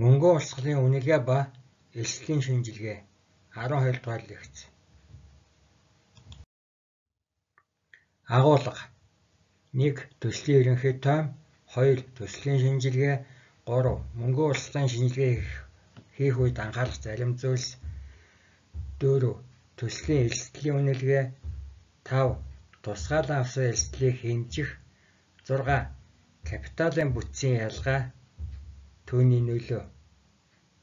Мөнгөн урсгалын үнэлгээ ба элслийн шинжилгээ 12 дугаар лекц. Агуулга 1. Төслийн ерөнхий тойм 2. Төслийн шинжилгээ 3. Мөнгөн урсгалын шинжилгээ хийх үед анхаарах зарим зүйлс 4. Төслийн эрсдлийн үнэлгээ 5. Тусгаалan авсан эрсдлийг хэмжих 6. Капиталын бүтцийн ялгаа Түүний нөлөө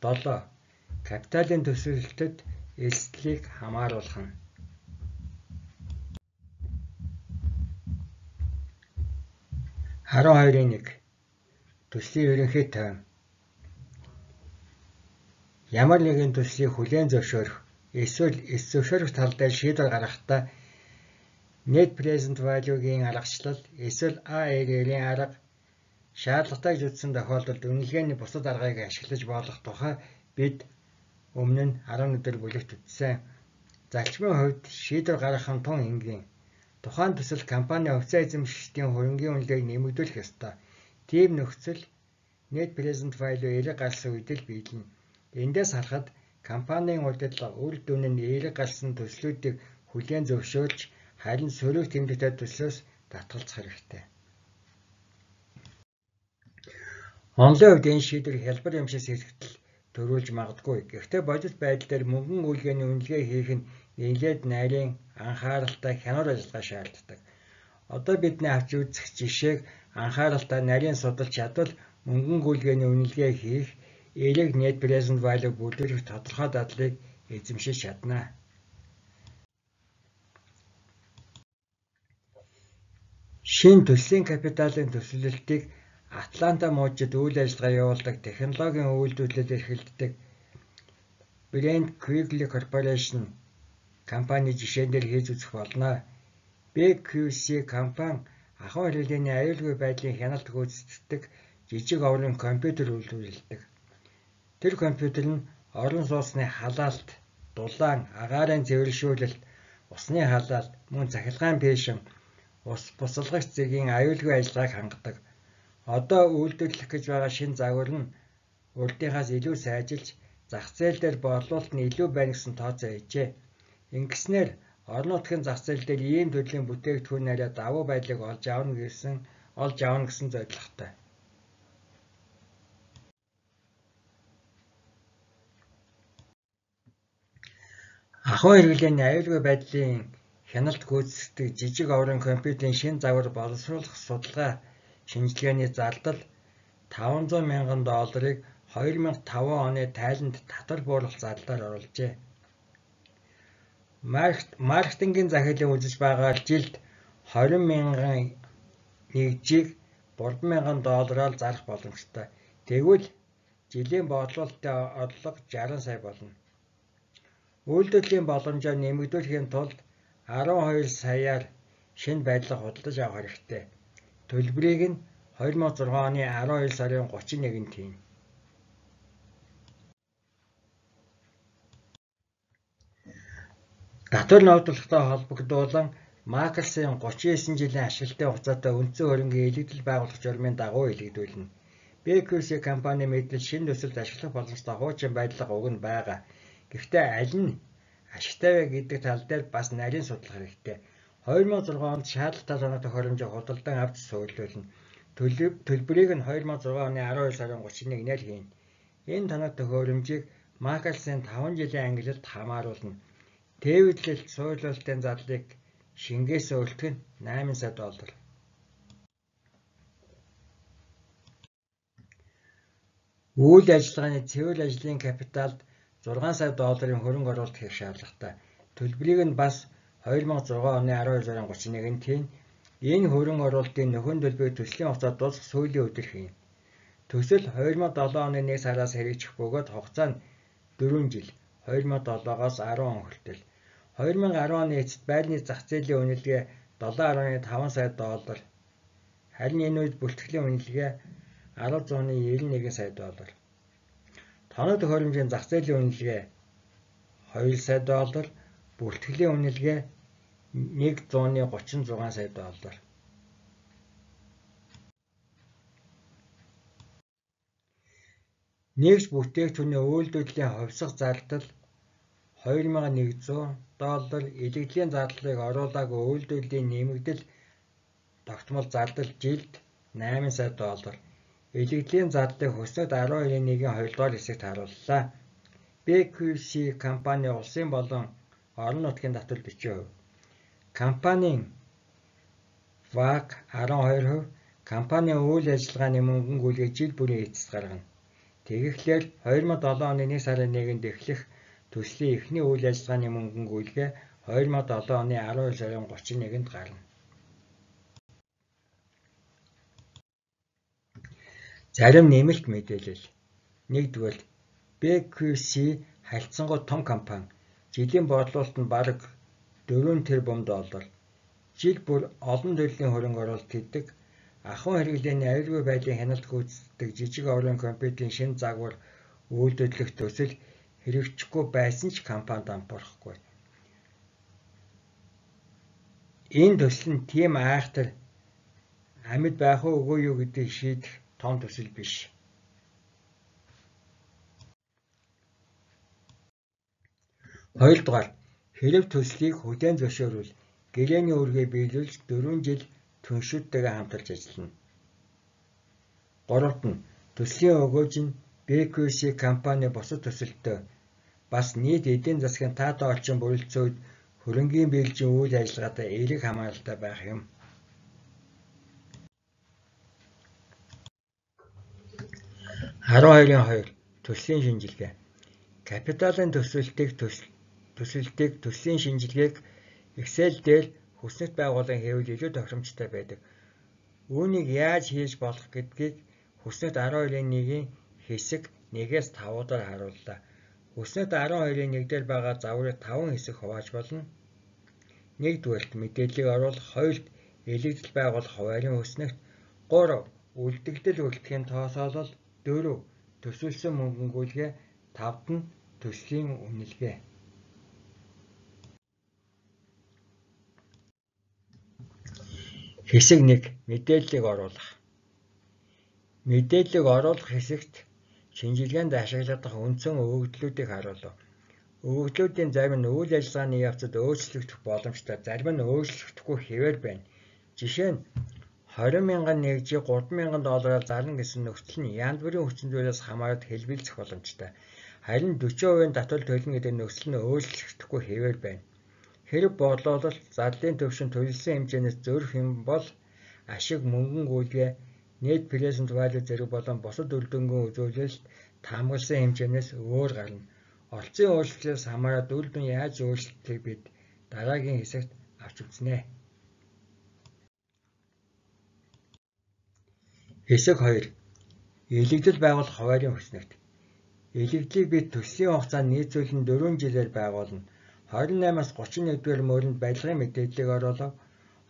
7. Капиталын төсвөлтөд эрсдлийг хамааруулах нь. Харуулын нэг төслийн ерөнхий тойм ямар нэгэн төслийг хүлээн зөвшөөрөх эсвэл эс зөвшөөрөх тал дээр шийдвэр гаргахдаа net present value-гийн аргачлал эсвэл ARR-ийн арга шаардлагатай гэж үзсэн тохиолдолд үнэлгээний бусад аргыг ашиглаж болох тухай бид өмнө нь 11 дээр бүлэгт үтсэн. Залчмын хувьд шийдвэр гаргах нь тун энгийн. Тухайн төсөл компани хувьцаа эзэмшигчдийн хөрөнгийн үнэлгээг нэмэгдүүлэх ёстой. Тийм нөхцөл net present value эрэг гарсан үед л биелнэ. Эндээс харахад компанийн удирдлага үр дүн нь эрэг гарсан төслүүдийг хүлээн зөвшөөрч харин сөрөг тэмдэгтэй төслөөс татгалзах хэрэгтэй. Онлын хувьд энэ шийдвэр хялбар юм шиг сэргэтл төрүүлж магадгүй. Гэхдээ бодит байдал дээр мөнгөн үйлгээний үнэлгээ хийх нь нэлээд нарийн анхааралтай хянуур ажиллагаа шаарддаг. Одоо бидний авч үзэх жишээг анхааралтай нарийн судалж чадвал мөнгөн үйлгээний үнэлгээ хийх эерэг net present value бүлэрх тодорхой дадлыг эзэмшиж чадна. Шин төслийн капиталын төсвөлтийг Атланта мужид үйл ажиллагаа явуулдаг технологийн үйлдвэрлэл эрхэлдэг Brand Quigley Corporation компани жишээн дээр хийж үзэх болно. BQC компани ахуй хэрэглээний аюулгүй байдлын хяналт гүйцэтгэдэг жижиг оврын компьютер үйлдвэрлэдэг. Тэр компьютер нь орон сууцны халаалт, дулаан, агаарын цэвэрлшүүлэлт, усны халаалт, мөн цахилгаан пэшин, ус бусалгагч зэгийн аюулгүй ажиллагааг хангадаг. Одоо үйлдвэрлэх гэж байгаа шин загвар нь урдынхаас илүү сайжилж зах зээл дээр борлуулалт нь илүү байна гэсэн тооцоо хийжээ. Ингэснээр орон нутгийн зах зээл дээр ийм төрлийн бүтээгдэхүүнээрээ давуу байдлыг олж авна гэсэн олж авна гэсэн зорилготой. Ахуй хэрэглээний аюулгүй байдлын хяналт гүйцэтгэдэг жижиг оврын компьютерийн шин загвар боловсруулах судалгаа шинжилгээний зардал 500 мянган долларыг 2005 оны тайланд татвар бууруулах зардлаар оруулжээ. Маркетингийн захиалын үзэж байгаа жилд 20 мянган нэгжийг 3 мянган доллараар зарах боломжтой. Тэгвэл жилийн бодлуулалтын орлого 60 сая болно. Үйлдвэрлэлийн боломжоо нэмэгдүүлэхийн тулд 12 саяар шинэ байдлыг худалдаж авах хэрэгтэй. Төлбөрийг нь 2006 оны 12 сарын 31-нд хийн. Татвар ногдуулалттай холбогдуулан Макерсын 39 жилийн ашиглалтын хугацаатай үндсэн хөрөнгийн илэгдэл байгуулах журмын дагуу илэгдүүлнэ. BQC компани мэдвэл шинэ төсөлд ашиглах боломжтой хуучин байдлага уг нь байгаа. Гэхдээ аль нь ашигтай вэ гэдэг тал дээр бас нарийн судлах хэрэгтэй. 2006 онд шаардлагатай санаа тохиромжийг худалдан авч суйлуулна. Төлбөрийг нь 2006 оны 12 сарын 31-нд хийн. Энэ танаа тохиромжийг Макалсын 5 жилийн ангилалд хамааруулна. Тээвэрлэлт суйлуулалтын задлыг шингээс өөртөх нь 8 сая доллар. Үйл ажиллагааны цэвэр ажлын капиталд 6 сая долларын хөрөнгө оруулалт хийх шаардлагатай. Төлбөрийг нь бас 2006 оны 12 сарын 31-нд хийн энэ хөрөн оруулалтын нөхөн төлбөрийг төслийн хугацаа дуусах сүүлийн өдөр хийн. Төсөл 2007 оны 1 сараас хэрэгжих бөгөөд хугацаа нь 4 жил 2007-оос 10 он хүртэл. 2010 оны эцэст байрны зах зээлийн үнэлгээ 7.5 сая доллар. Харин энэ үед бүртгэлийн үнэлгээ 10.91 сая доллар. Тоног төхөөрөмжийн зах зээлийн үнэлгээ 2 сая доллар, бүртгэлийн үнэлгээ 136 сая доллар. Нэгж бүтээгдэхүүний үйлдвэрлэлийн хувьсах зардал 2100 доллар, илэгдлийн зардлыг оруулаагүй үйлдвэрлэлийн нэмэгдэл тогтмол зардал жилд 8 сая доллар. Илэгдлийн зардлыг хөснөд 12.1-ийн 2 дугаар хэсэгт харууллаа. BQC компани улсын болон орон нутгийн татвар 40%. Компанийн ВАК 12%, компанийн үйл ажиллагааны мөнгөнгүүлгээ жил бүрийн эцэст гаргана. Тэгэхээр 2007 оны 1 сарын 1-нд эхлэх төслийн эхний үйл ажиллагааны мөнгөнгүүлгээ 2007 оны 12 сарын 31-нд гарна. Зарим нэмэлт мэдээлэл. 1-р BQC харилцангуй том компани. Жилийн борлуулалт нь бараг 4 тэрбум доллар. Жил бүр олон төрлийн хөрөнгө оруулалт хийдэг. Ахуйн хэрэглээний аюулгүй байдлын хяналт гүйцэтгэдэг жижиг оврын компьютерийн шинэ загвар үйлдвэрлэх төсөл хэрэгжихгүй байсан ч компани дампуурахгүй. Энэ төсөл нь тийм айхтар амьд байх уу үгүй юу гэдгийг шийдэх том төсөл биш. Хоёрдугаар хэрэг төслийг хүлээн зөвшөөрвөл гэрээний үргээ биелүүлж 4 жил түншүүдтэйгээ хамтарч ажиллана. Гуравт нь төслийн өгөөж нь BQC компани бусад төсөлтөй бас нийт эдийн засгийн таатай орчин бүрэлдэхүүн үед хөрөнгийн биелжийн үйл ажиллагаатай эерэг хамааралтай байх юм. Харуулын 2 төслийн шинжилгээ. Капиталын төсвөлтийг төсвөлтийг төслийн шинжилгээг Excel дээр хүснэгт байгууллагын хэвэл илүү тохиромжтой байдаг. Үүнийг яаж хийж болох гэдгийг хүснэгт 12.1-ийн хэсэг 1-ээс 5-аар харууллаа. Хүснэгт 12-ийн 1 дээр байгаа загварыг 5 хэсэг хувааж болно. 1-дүгээрт мэдээллийг оруулах, 2-т элэгдэл байгуулах хуваарийн хүснэгт, 3 үлдэгдэл үлдэхийн тоосоолол, 4 төсвөлсөн мөнгөнгүүлгээ, 5-д нь төслийн үнэлгээ. Хэсэг 1 мэдээллийг оруулах. Мэдээллийг оруулах хэсэгт шинжилгээнд ашиглагдах үндсэн өгөгдлүүдийг харуулв. Өгөгдлүүдийн зарим нь үйл ажиллагааны явцад өөрчлөгдөх боломжтой, зарим нь өөрчлөгдөхгүй хэвээр байна. Жишээ нь 20 мянган нэгжийг 3 мянган доллараар зарна гэсэн нөхцөл нь янз бүрийн хүчин зүйлээс хамаарат хэлбэлцэх боломжтой. Харин 40% татвар төлнө гэдэг нөхцөл нь өөрчлөгдөхгүй хэвээр байна. Хэрэг борлуулалт зарлын төвшин төлөвлөсөн хэмжээнээс зөрөх юм бол ашиг мөнгөнгүүлгээ net present value зэрэг болон бусад үр дүнгийн үзүүлэлт таамагласан хэмжээнээс өөр гарна. Олцын өөрчлөлтөөс хамаарат үр дүн яаж өөрчлөлтийг бид дараагийн хэсэгт авч үзнэ. Хэсэг 2. Илэгдэл байгуулах хуваарийн хүснэгт. Илэгдлийг бид төслийн хугацаанд нийцүүлэн 4 жилээр байгуулна. 28-аас 31 дугаар мөрөнд барилгын мэдээллийг оруулав.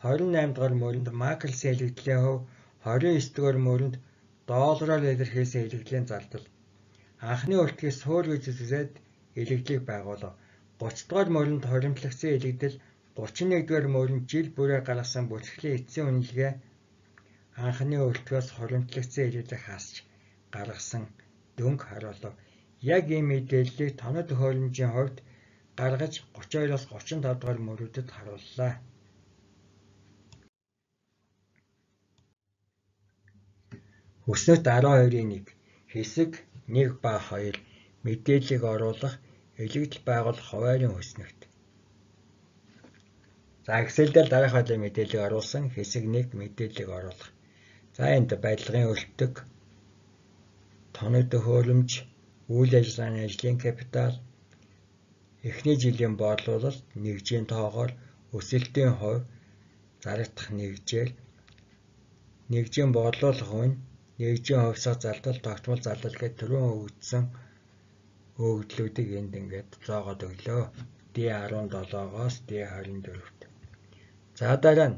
28 дугаар мөрөнд макросийн илэгдлийн хөв, 29 дугаар мөрөнд доллараар илэрхийлсэн илэгдлийн зардал. Анхны уртгийг суур гэж үзээд илэгдлийг байгуулав. 30 дугаар мөрөнд хоримтлагдсан илэгдэл, 31 дугаар мөрөнд жил бүрээр гаргасан бүлтгэлийн эцсийн үнэлгээ анхны уртгаас хоримтлагдсан илэгдлийг хасч гаргасан дөнгө харуулв. Яг ийм мэдээллийг тоног төхөөрөмжийн хувьд гаргаж 32-оос 35 дугаар мөрүүдэд харууллаа. Өснөт 12-ийн 1 хэсэг 1 ба 2 мэдээллийг оруулах элэгдэл байгуулах хуваарийн хүснэгт. За Excel дээр дараах байдлын мэдээллийг оруулсан хэсэг 1 мэдээллийг оруулах. За энд барилгын өртөг, тоног төхөөрөмж, үйл ажиллагааны ажлын капитал, эхний жилийн борлуулалт, нэгжийн тоогоор өсөлтийн хувь зарагдах нэгжээр нэгжийн борлуулах үн, нэгжийн хувьсах зардал, тогтмол зардал гэд түрүүн өгөгдсөн өгөгдлүүдийг энд ингээд зоогоод өглөө. D17-оос D24-т. За дараа нь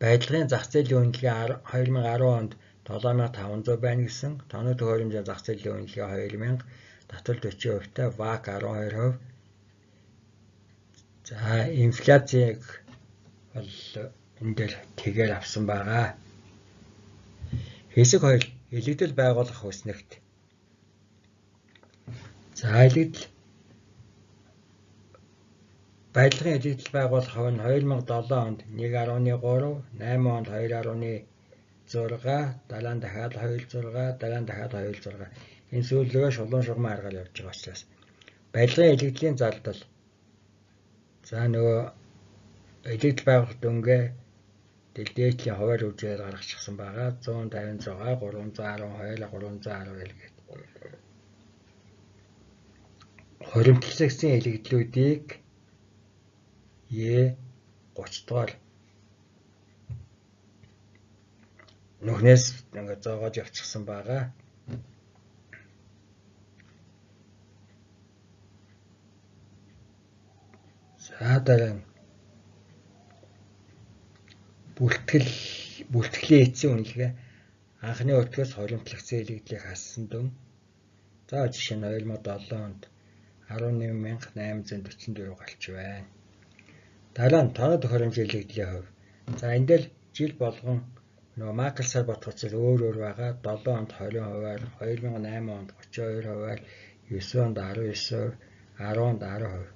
байдлын зах зээлийн үнэлгээ 2010 онд 7500 байна гэсэн, тоног төхөөрөмжийн зах зээлийн үнэлгээ 2000 татвар 40%-тай ВАК 12%. За инфляцийг бол энэ дээр тэгээр авсан байгаа. Хэсэг 2 Илэгдэл байгуулах хүснэгт. За илэгдэл Баялагын илэгдэл байгуулах хувь нь 2007 онд 1.3, 8 онд 2.6, дараа нь дахиад 2.6, дараа нь дахиад 2.6. Энэ сүүлрээ шулуун шугам аргаар явж байгаа учраас баялагын илэгдлийн зардал за нөгөө илэгдэл байгуулах дүнгээ дэлдээчлийн хуваар үгээр гаргачихсан байгаа 156, 312, 312 гэдэг. Хоримтлагдсан илэгдлүүдийг Е 30 дугаар нүхнээс ингээд зоогоод явчихсан байгаа. За дараа нь бүртгэл бүртгэлийн эцсийн үнэлгээ анхны өтгөөс хоримтлагдсан илэгдлийг хассан дүн. За жишээ нь 2007 онд 11844 гарч байна. Дараа нь тоног тохиромж илэгдлийн хувь. За энэ дээр жил болгон нөгөө Макл сар бот хуцал өөр өөр байгаа. 7 онд 20 хувиар, 2008 онд 32 хувиар, 9 онд 19, 10 онд 10 хувь,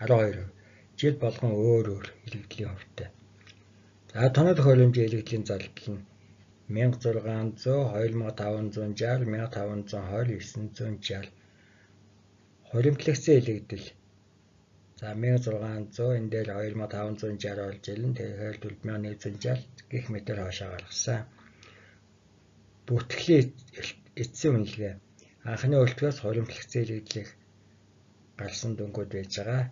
12 хувь. Жил болгон өөр өөр илэгдлийн хувьтай. За тоног тохиромжийн илэгдлийн зардал нь 1600, 2560, 1520, 960. Хоримтлагдсан илэгдэл За 1600 энэ дээр 2560 болж ирнэ. Тэгэхээр 4160 гих метр хоошоо гаргасан. Бүртгэлийн эцсийн үнэлгээ анхны үлтгэс хоримтлагдсан илэрдлийг гарсан дөнгөд байж байгаа.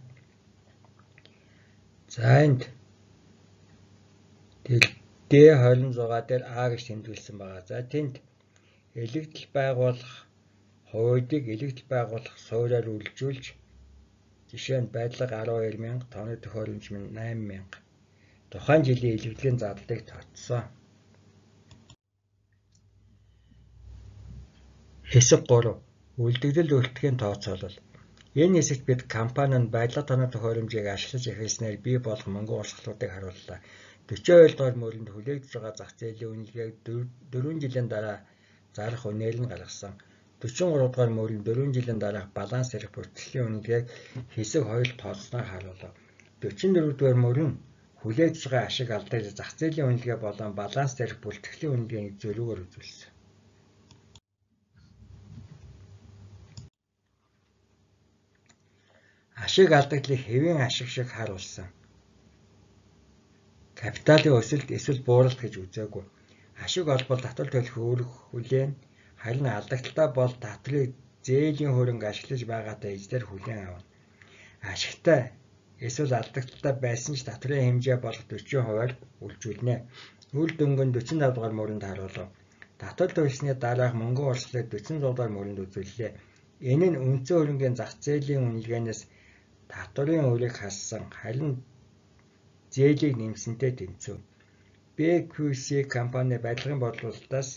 За энд D26 дээр А гэж тэмдэглэсэн байгаа. За тэнд элэгдэл байгуулах хувьдыг элэгдэл байгуулах суурьаар үйлжүүлж Жишээ нь байдлага 12000, тооны төхөөрөмж нь 8000. Тухайн жилийн илэрхийллийн задлыг тооцсон. Хэсэг 3. Үлдэгдэл үйлдэхийн тооцоолол. Энэ хэсэгт бид компани нь байдлага тооны төхөөрөмжийг ашиглаж эхэлснээр бий болох мөнгөн урсгалуудыг харууллаа. 42 дугаар мөрөнд хүлээгдэж байгаа зах зээлийн үнэлгээг 4 жилийн дараа зарах үнээр нь гаргасан. 43 дугаар мөрөнд 4 жилийн дараах баланс эрх бүртгэлийн үнэлгээг хэсэг 2 тооцсноор харуулав. 44 дугаар мөрөн хүлээж байгаа ашиг алдаг зах зээлийн үнэлгээ болон баланс эрх бүртгэлийн үнэлгээний зөрүүгээр үзүүлсэн. Ашиг алдагдлыг хэвийн ашиг шиг харуулсан. Капиталын өсөлт эсвэл бууралт гэж үзээгүй. Ашиг олбол татвар төлөх үүрэг хүлээн Харин алдагдaltaа бол татрыг зээлийн хөрөнгө ашиглаж байгаатай эзлэр хүлээн авна. Ашигтай эсвэл алдагдaltaа байсан ч татрын хэмжээ болох 40%-аар үлжүүлнэ. Үйл дөнгөн 45 дугаар мөрөнд харуулав. Татвар төлсний дараах мөнгөн урсгалыг 46 дугаар мөрөнд үзүүллээ. Энэ нь үндсэн хөрөнгөний зах зээлийн үнэлгээнээс татварын өрийг хассан харин зээлийг нэмсэнтэй тэнцв. BQC компани барилгын бодлуулалтаас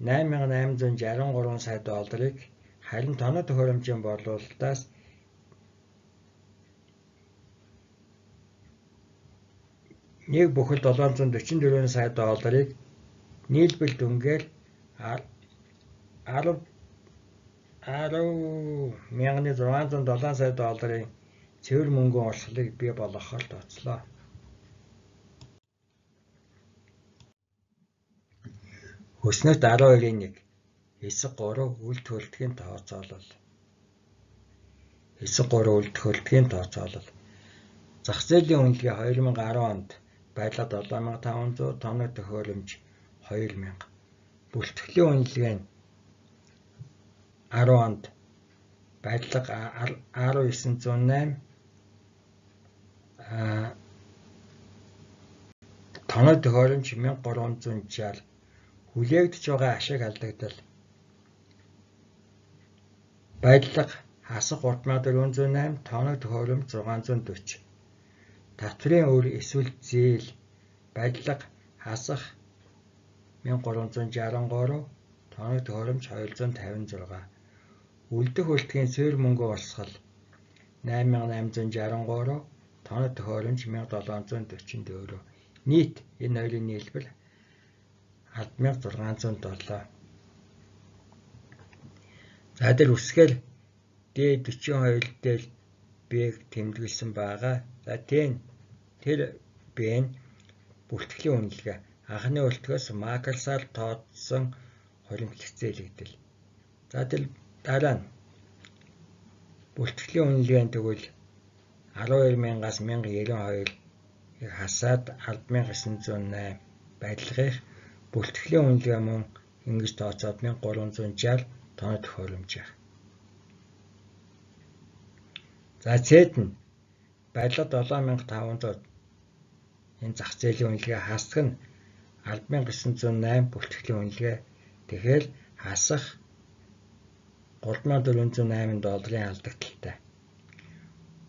8863 сая долларыг харин тоног төхөөрөмжийн борлуулалтаас нэг бүхэл 744 сая долларыг нийлбэл дүнгээр 10 10,607 сая долларын цэвэр мөнгөн урсгалыг бий болгохоор тооцлоо. Өснөрт 12-ийн 1 хэсэг 3 үл төлөлтгийн тооцоолол. Хэсэг 3 үл төлөлтгийн тооцоолол. Зах зээлийн үнэлгээ 2010 онд байдлаа 7500 тоног төхөөрөмж 2000. Бүртгэлийн үнэлгээ нь 10 онд байдлага 10908 а тоног төхөөрөмж 1360 хүлээгдэж байгаа ашиг алдагдал байдлага хасах 3408 тоног төхөөрөмж 640 татврын өр эсвэл зээл байдлага хасах 1363 тоног төхөөрөмж 256 үлдэх үлдэхийн суур мөнгө урсгал 8863 тоног төхөөрөмж 1744 нийт энэ хоёрын нийлбэр 100607. За тэр үсгээр D42 дээр Б-г тэмдэглэсэн байгаа. За тэн тэр Б нь бүртгэлийн үнэлгээ анхны үлтгэс макросаар тооцсон хоримтлах зээлэгдэл. За тэр дараа нь бүртгэлийн үнэлгээнд тэгвэл 12000-аас 1092-ыг хасаад 10908 байдлыг бүртгэлийн үнэлгээ мөн ингэж тооцоод 1360 тоног төхөөрөмжийг. За цэд нь барилгад 7500 энэ зах зээлийн үнэлгээ хасах нь 10908 бүртгэлийн үнэлгээ. Тэгэхээр хасах 3408 долларын алдагдaltaй.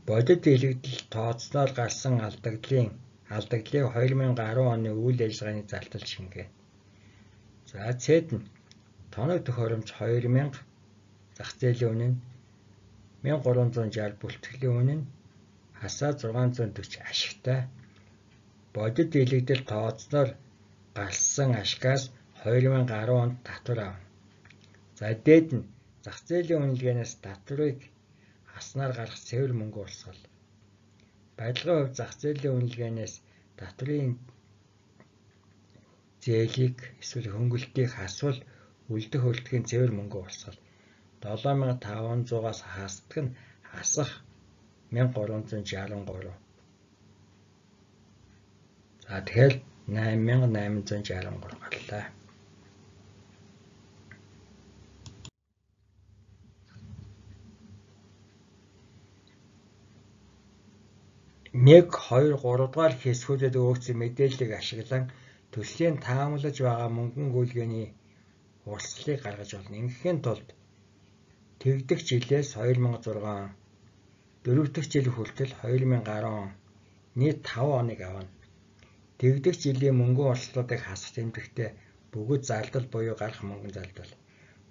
Бодит илэгдэл тооцноор гарсан алдагдлын алдагдлыг 2010 оны үйл ажиллагааны залтал шингээ. За цэд нь тоног төхөөрөмж 2000 зах зээлийн үнэ нь 1360 бүртгэлийн үнэ нь хасаа 640 ашигтай бодит илэгдэл тооцноор гарсан ашгаас 2010 онд татвар авна. За дээд нь зах зээлийн үнэлгээнээс татварыг хаснаар гарах цэвэр мөнгө урсгал. Барилгын хувь зах зээлийн үнэлгээнээс татварын зээлийг эсвэл хөнгөлтийг хасвал үлдэх хөлтгийн цэвэр мөнгө урсгал. 7500-аас хасдаг нь хасах 1363. За тэгэхээр 8863 галлаа. 1 2 3 дугаар хэсгүүдэд өгсөн мэдээллийг ашиглан төслийн таамаглаж байгаа мөнгөн гүйлгээний урсгалыг гаргаж болно. Ингэхийн тулд тэгдэх жилээс 2006 дөрөвдөг жил хүртэл 2010 нийт 5 хоног авна. Тэгдэх жилийн мөнгөн урсгалуудыг хасах тэмдэгтээ бүгд зардал буюу гарах мөнгөн зардал.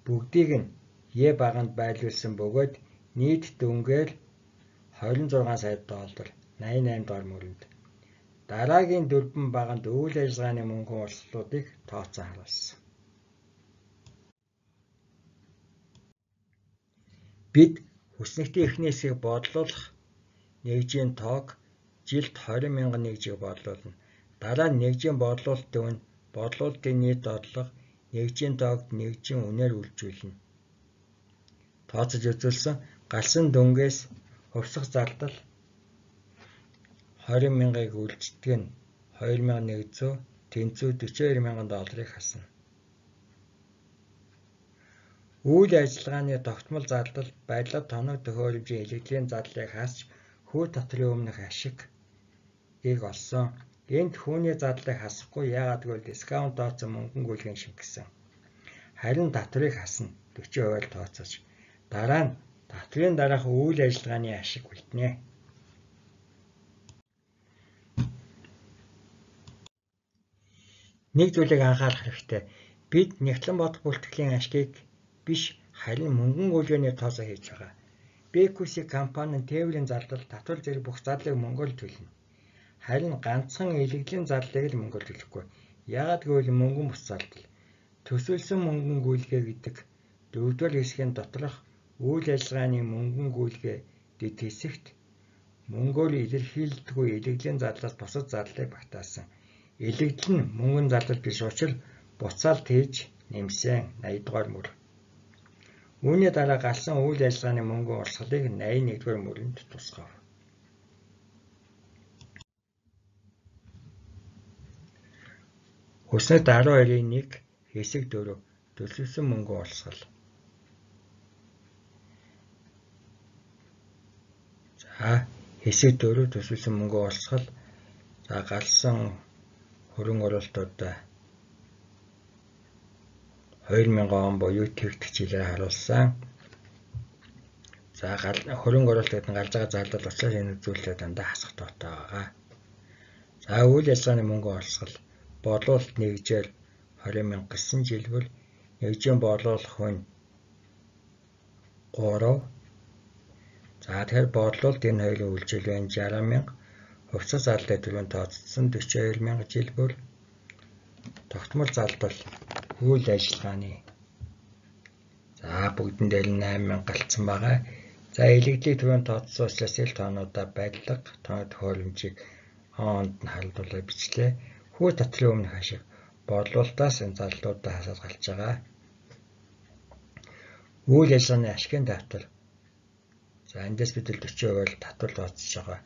Бүгдийг нь Е баганд байлуулсан бөгөөд нийт дүнгээл 26 сая доллар 88 дугаар мөрөнд дараагийн дөрвөн баганд үйл ажиллагааны мөнгөн урсгалуудыг тооцоо харуулсан. Бид хүснэгтийн эхнээсээ бодлуулах нэгжийн тоог жилд 20 мянган нэгжийг бодлуулна. Дараа нь нэгжийн бодлуулалтын үн, бодлуулалтын нийт орлого, нэгжийн тоогд нэгжийн үнээр үйлчүүлнэ. Тооцож үзүүлсэн галсан дөнгөөс хувьсах зардал 20 мянгыг үлддэг нь 2100 тэнцүү 42 мянган долларыг хасна. Үйл ажиллагааны тогтмол зардал барилга тоног төхөөрөмжийн илэгдлийн задлыг хасч хүү татрын өмнөх ашиг ийг олсон. Энд хүүний задлыг хасахгүй яагаад гэвэл дискаунт тооцсон мөнгөн гүйлгэн шингэсэн. Харин татврыг хасна 40%-аар тооцож. Дараа нь татврын дараах үйл ажиллагааны ашиг үлднэ. Нэг зүйлийг анхаарах хэрэгтэй. Бид нэгтлэн бодох бүртгэлийн ашгийг биш харин мөнгөн гүйлгээний тоосоо хийж байгаа. BQC компани нь тээврийн зардал, татвар зэрэг бүх зардлыг мөнгөөр төлнө. Харин ганцхан илэгдлийн зардлыг л мөнгөөр төлөхгүй. Яагаад гэвэл мөнгөн бус зардал. Төсөөлсөн мөнгөн гүйлгээ гэдэг дөрөвдүгээр хэсгийн доторх үйл ажиллагааны мөнгөн гүйлгээ дэд хэсэгт мөнгөөр илэрхийлдэггүй илэгдлийн зардлаас бусад зардлыг багтаасан. Илэгдэл нь мөнгөн зардал биш учраас буцаалт хийж нэмсэн 80 дугаар мөр. Үүний дараа галсан үйл ажиллагааны мөнгөн урсгалыг 81 дугаар мөрөнд тусгав. Хүснэгт 12-ийн 1 хэсэг 4 төлөвлөсөн мөнгөн урсгал. За хэсэг 4 төсвөлсөн мөнгөн урсгал. За галсан хөрөнгө оруулалтуудаа 2000 он буюу тэгдэх жилээр харуулсан. За хөрөнгө оруулалтад нь гарч байгаа зардал учраас энэ үзүүлэлтээ дандаа хасах тоотой байгаа. За үйл ажиллагааны мөнгө орсгол бодлуулалт нэгжээр 20 мянга гэсэн жилбэл нэгжийн бодлуулах хүн 3 За тэгэхээр бодлуулалт энэ хоёрын үйлчил байна 60 мянга хувьцаа зардалтай төлөв тооцсон 42 мянга жил бүр тогтмол залбал үйл ажиллагааны за бүгдэндээ л 8000 галцсан байгаа. За илэгдлийг түрүүн тооцсон учраас ил тоонуудаа барилга тоо төхөөрөмжийг хоонд нь халдуулаад бичлээ. Хүү татлын өмнөх ашиг бодлуултаас энэ зарлуудаа хасаад галж байгаа. Үйл ажиллагааны ашигын давтар. За эндээс бид 40% л татвар тооцож байгаа.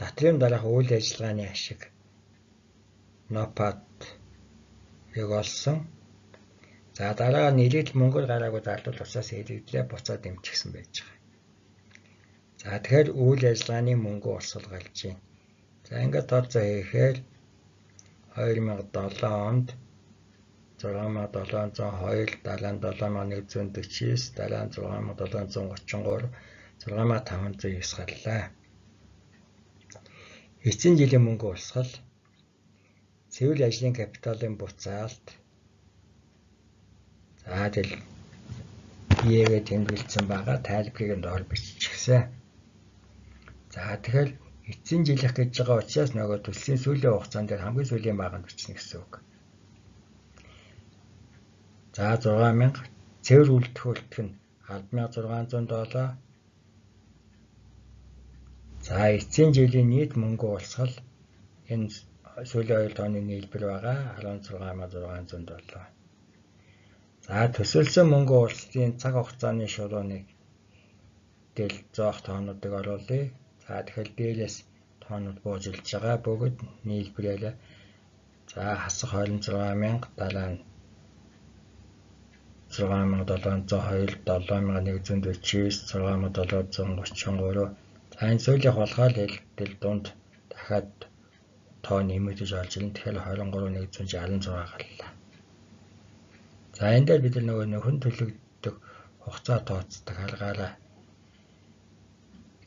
Татрын дараах үйл ажиллагааны ашиг Нопат яг олсон. За дараа нь илэгдэл мөнгөөр гараагүй зарлал усаас илэгдлээ буцаад дэмжигсэн байж байгаа. За тэгэхээр үйл ажиллагааны мөнгө урсгал галж байна. За ингээд тооцоо хийхээр 2007 онд 6702 дараа нь 7149 дараа нь 6733 6509 гарлаа. Эцсийн жилийн мөнгө урсгал цэвэр ажлын капиталын буцаалт за тэгэл биегээ тэмдэглэсэн байгаа тайлбарыг доор биччихсэн. За тэгэхээр эцсийн жилийнх гэж байгаа учраас нөгөө төлслийн сүүлийн хугацаанд хамгийн сүүлийн баганд бичнэ гэсэн үг. За 6000 цэвэр үйлдвэрлэх нь 7607 За эцсийн жилийн нийт мөнгө уулсгал энэ сүүлийн 2 тооны нийлбэр байгаа 166,607. За төсөлсөн мөнгө уулсгийн цаг хугацааны шурууныг дэл зоох тоонуудыг оруулъя. За тэгэхээр дээрээс тоонууд буужилж байгаа бүгд нийлбэрээр за хасах 26,000 дараа нь 6702 7149 6733 За энэ сүүлийн хулгай хэлбэл дунд дахиад тоо нэмэгдэж олж ирнэ. Тэгэхээр 23166 галлаа. За энэ дээр бид нөгөө нөхөн төлөгддөг хугацаа тооцдог харгаараа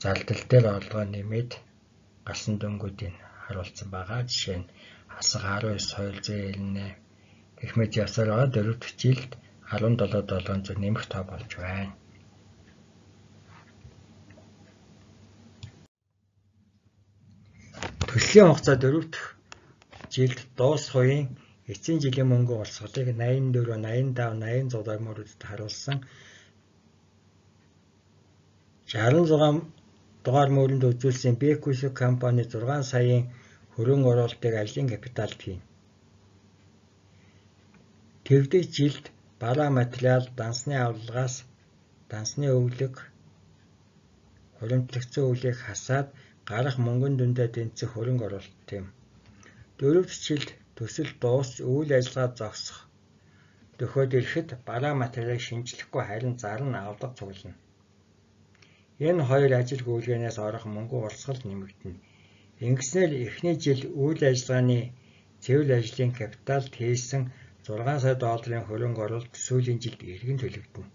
залдал дээр орлогоо нэмээд галсан дөнгүүдийг харуулсан байгаа. Жишээ нь хасах 19 соёл зээлнэ гэх мэт явсаар байгаа дөрөвт хичээлд 17700 нэмэх тоо болж байна. Төслийн хугацаа 4 дахь жилд дуусах үеийн эцсийн жилийн мөнгө болсголыг 84, 85, 86 дугааруудад харуулсан 66 дугаар мөрөнд үзүүлсэн Бекүс компани 6 саяын хөрөнгө оруулалтыг ажлын капиталд хийнэ. Тэгдэг жилд бараа материал, дансны авлагаас дансны өвлөг, хуримтлагдсан өвлийг хасаад гарах мөнгөн дүндээ тэнцэх хөрөнгө оруулалт юм. Дөрөвт жилд төсөл дуусч үйл ажиллагаа зогсох төхөөд ирэхэд бараа материалыг шинжлэхгүй харин зар нь авдаг цуглана. Энэ хоёр ажил гүйлгээнээс орох мөнгө урсгал нэмэгдэнэ. Ингэснээр эхний жил үйл ажиллагааны цэвэр ажлын капиталд хийсэн 6 сая долларын хөрөнгө оруулалт сүүлийн жилд эргэн төлөгдөнө.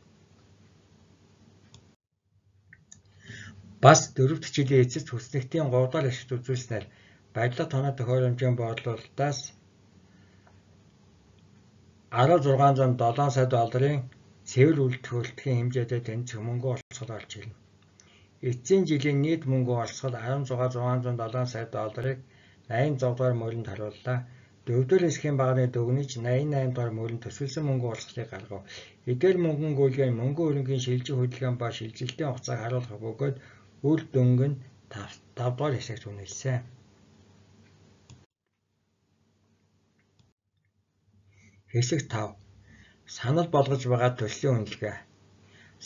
Бас дөрөвт жилийн эцэст хүснэгтийн 3 дахь ашигт үзүүлснээр барилга тоноо төхөөрөмжийн борлуулалтаас 1607 сая долларын цэвэр үйлдвэрлэлийн хэмжээтэй тэнцэх мөнгө олцгол олж ирнэ. Эцсийн жилийн нийт мөнгө олцгол 16607 сая долларыг 86 дугаар мөрөнд харууллаа. Дөрөвдүгээр хэсгийн багны дүгнэж 88 дугаар мөрөнд төсвөлсөн мөнгө олцголыг гаргав. Эдгээр мөнгөн гүйлгээ мөнгөн хөрөнгийн шилжих хөдөлгөөн ба шилжилтийн хугацааг харуулах бөгөөд үр дүнг нь 5 дугаар хэсэгт үнэлсэн. Хэсэг 5. Санал болгож байгаа төслийн үнэлгээ.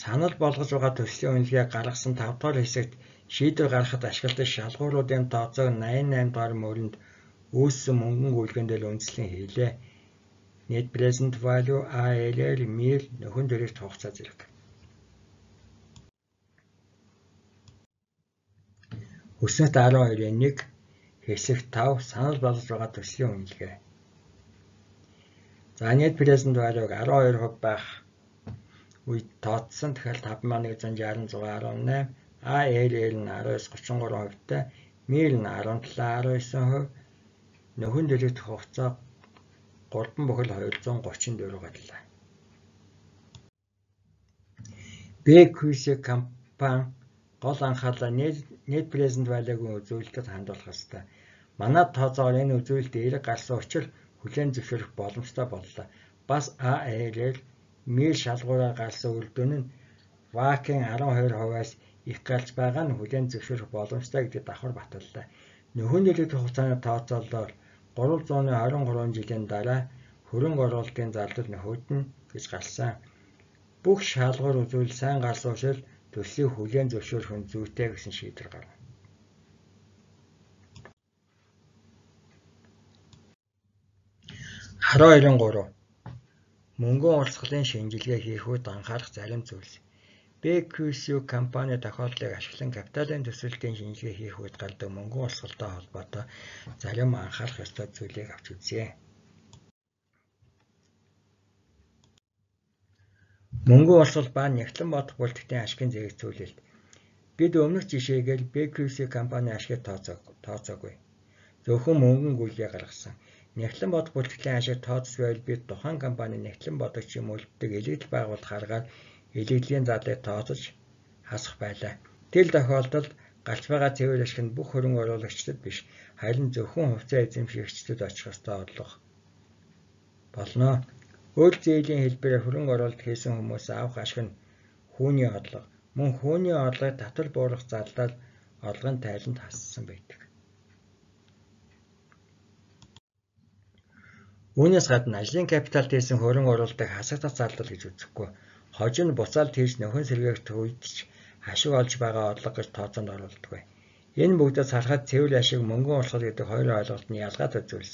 Санал болгож байгаа төслийн үнэлгээ гаргасан 5 дугаар хэсэгт шийдвэр гаргахад ашигладаг шалгууруудын тооцоог 88 дугаар мөрөнд үүссэн мөнгөн гүйлгээндээ үндэслэн хийлээ. Net present value ALL мил нөхөн дөрөвт хугацаа зэрэг. Өснөт 12-ийн 1 хэсэг 5 санал болгож байгаа төслийн үнэлгээ. За net present value-г 12% байх үед тооцсон. Тэгэхээр 5166.18 ALL нь 19.33%-тай, мил нь 17.19%, нөхөн дөрөвт хугацаа 3 бүхэл 234 гарлаа. BQC компани гол анхаарлаа net present value-г үзүүлэлтэд хандуулах ёстой. Манай тооцоогоор энэ үзүүлэлт эерэг гарсан учраас хүлээн зөвшөөрөх боломжтой боллоо. Бас ARL мил шалгуураар гарсан үр дүн нь ВАК-ийн 12%-аас их гарч байгаа нь хүлээн зөвшөөрөх боломжтой гэдэгт давхар баталлаа. Нөхөн жилийн хугацааны тооцоололоор 323 жилийн дараа хөрөнгө оруулалтын зардал нөхөдөн гэж гарсан. Бүх шалгуур үзүүл сайн гарсан учраас төслийг хүлээн зөвшөөрөх нь зүйтэй гэсэн шийдвэр гарна. Хараарын 3 мөнгөн урсгалын шинжилгээ хийх үед анхаарах зарим зүйлс. BQSU компани тохиолдлыг ашиглан капиталын төсвөлтийн шинжилгээ хийх үед гардаг мөнгөн урсгалтай холбоотой зарим анхаарах ёстой зүйлийг авч үзье. Мөнгөн урсгал ба нэгтлэн бодох бүртгэгчдийн ашигын зэрэгцүүлэлт. Бид өмнөх жишээгээр BQC компани ашигыг тооцоогүй. Зөвхөн мөнгөн гүйлгээ гаргасан. Нэгтлэн бодох бүртгэгчдийн ашиг тооцож байвал бид тухайн компани нэгтлэн бодогч юм үлддэг илэгдэл байгуулалт харгаад илэгдлийн задлыг тооцож хасах байлаа. Тэр тохиолдолд гарч байгаа цэвэр ашиг нь бүх хөрөнгө оруулагчдад биш, харин зөвхөн хувьцаа эзэмшигчдэд очих ёстой орлого болно. Өөр зээлийн хэлбэрээр хөрөнгө оруулалт хийсэн хүмүүс авах ашиг нь хүүний орлого. Мөн хүүний орлогыг татвар бууруулах зардал орлогын тайланд хассан байдаг. Үүнээс гадна ажлын капиталд хийсэн хөрөнгө оруулалтыг хасагдах зардал гэж үзэхгүй. Хожим буцаалт хийж нөхөн сэргээгдэх үед ч ашиг олж байгаа орлого гэж тооцоонд оруулдаг. Энэ бүгдээс харахад цэвэр ашиг мөнгөн урсгал гэдэг хоёр ойлголт нь ялгаатай зүйлс.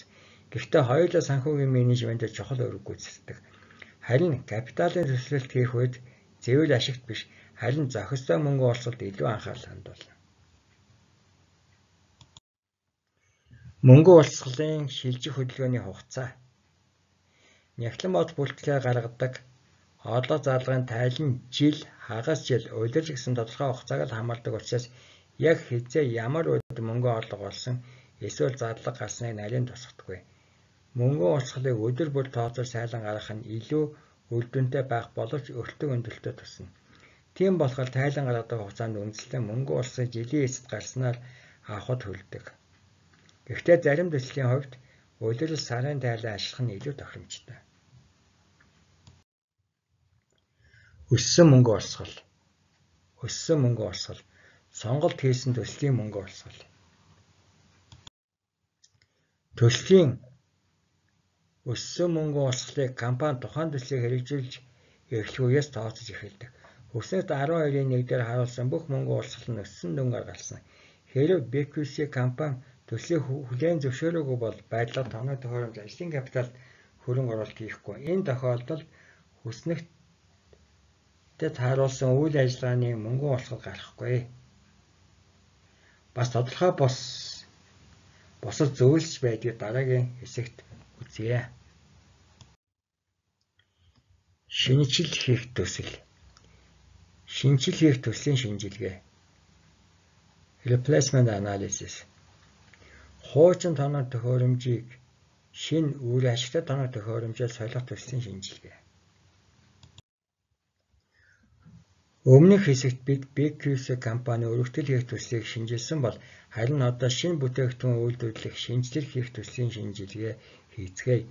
Гэхдээ хоёулаа санхүүгийн менежментэд чухал үүрэг гүйцэтгэдэг. Харин капиталын төсөлт хийх үед зэвэл ашигт биш, харин зохистой мөнгө олсолд илүү анхаарал хандуулна. Мөнгө урсгалын шилжих хөдөлгөөний хугацаа. Нягтлан бод бүртгэлээ гаргадаг орлого зарлагын тайлан жил, хагас жил удирж гэсэн тодорхой хугацааг л хамаардаг учраас яг хизээ ямар үед мөнгө орлого олсон эсвэл задлага гарсныг нарийн тусгадаггүй мөнгөн урсгалыг өдөр бүр тооцож сайлан гаргах нь илүү үр дүнтэй байх боловч өртөг өндөлтөд тусна. Тийм болохоор тайлан гаргадаг хугацаанд үндэслэн мөнгөн урсгал жилийн эсэд гарснаар авахд хөлдөг. Гэхдээ зарим төслийн хувьд улирал сарын тайлан ашиглах нь илүү тохиромжтой. Өссөн мөнгө урсгал. Өссөн мөнгө урсгал. Сонголт хийсэн төслийн мөнгө урсгал. Төслийн Өссөн мөнгөн урсгалыг компани тухайн төслийг хэрэгжүүлж эхлэх үеэс тооцож эхэлдэг. Хүснэт 12-ийн 1 дээр харуулсан бүх мөнгөн урсгал нь өссөн дүнгээр гарсан. Хэрв BQC компани төслийг хүлээн зөвшөөрөөгүй бол байдлаар тооны тохиромж ажлын капиталд хөрөнгө оруулалт хийхгүй. Энэ тохиолдолд хүснэгтэд харуулсан үйл ажиллагааны мөнгөн урсгал гарахгүй. Бас тодорхой бос бусад зөвлөж байдгийг дараагийн хэсэгт үзье. Шинжил хийх төсөл. Шинжил хийх төслийн шинжилгээ. Replacement analysis. Хуучин тоног төхөөрөмжийг шинэ үр ашигтай тоног төхөөрөмжөөр солих төслийн шинжилгээ. Өмнөх хэсэгт бид BQC компани өргөтөл хийх төслийг шинжилсэн бол харин одоо шинэ бүтээгдэхүүн үйлдвэрлэх шинжилэл хийх төслийн шинжилгээ хийцгээе.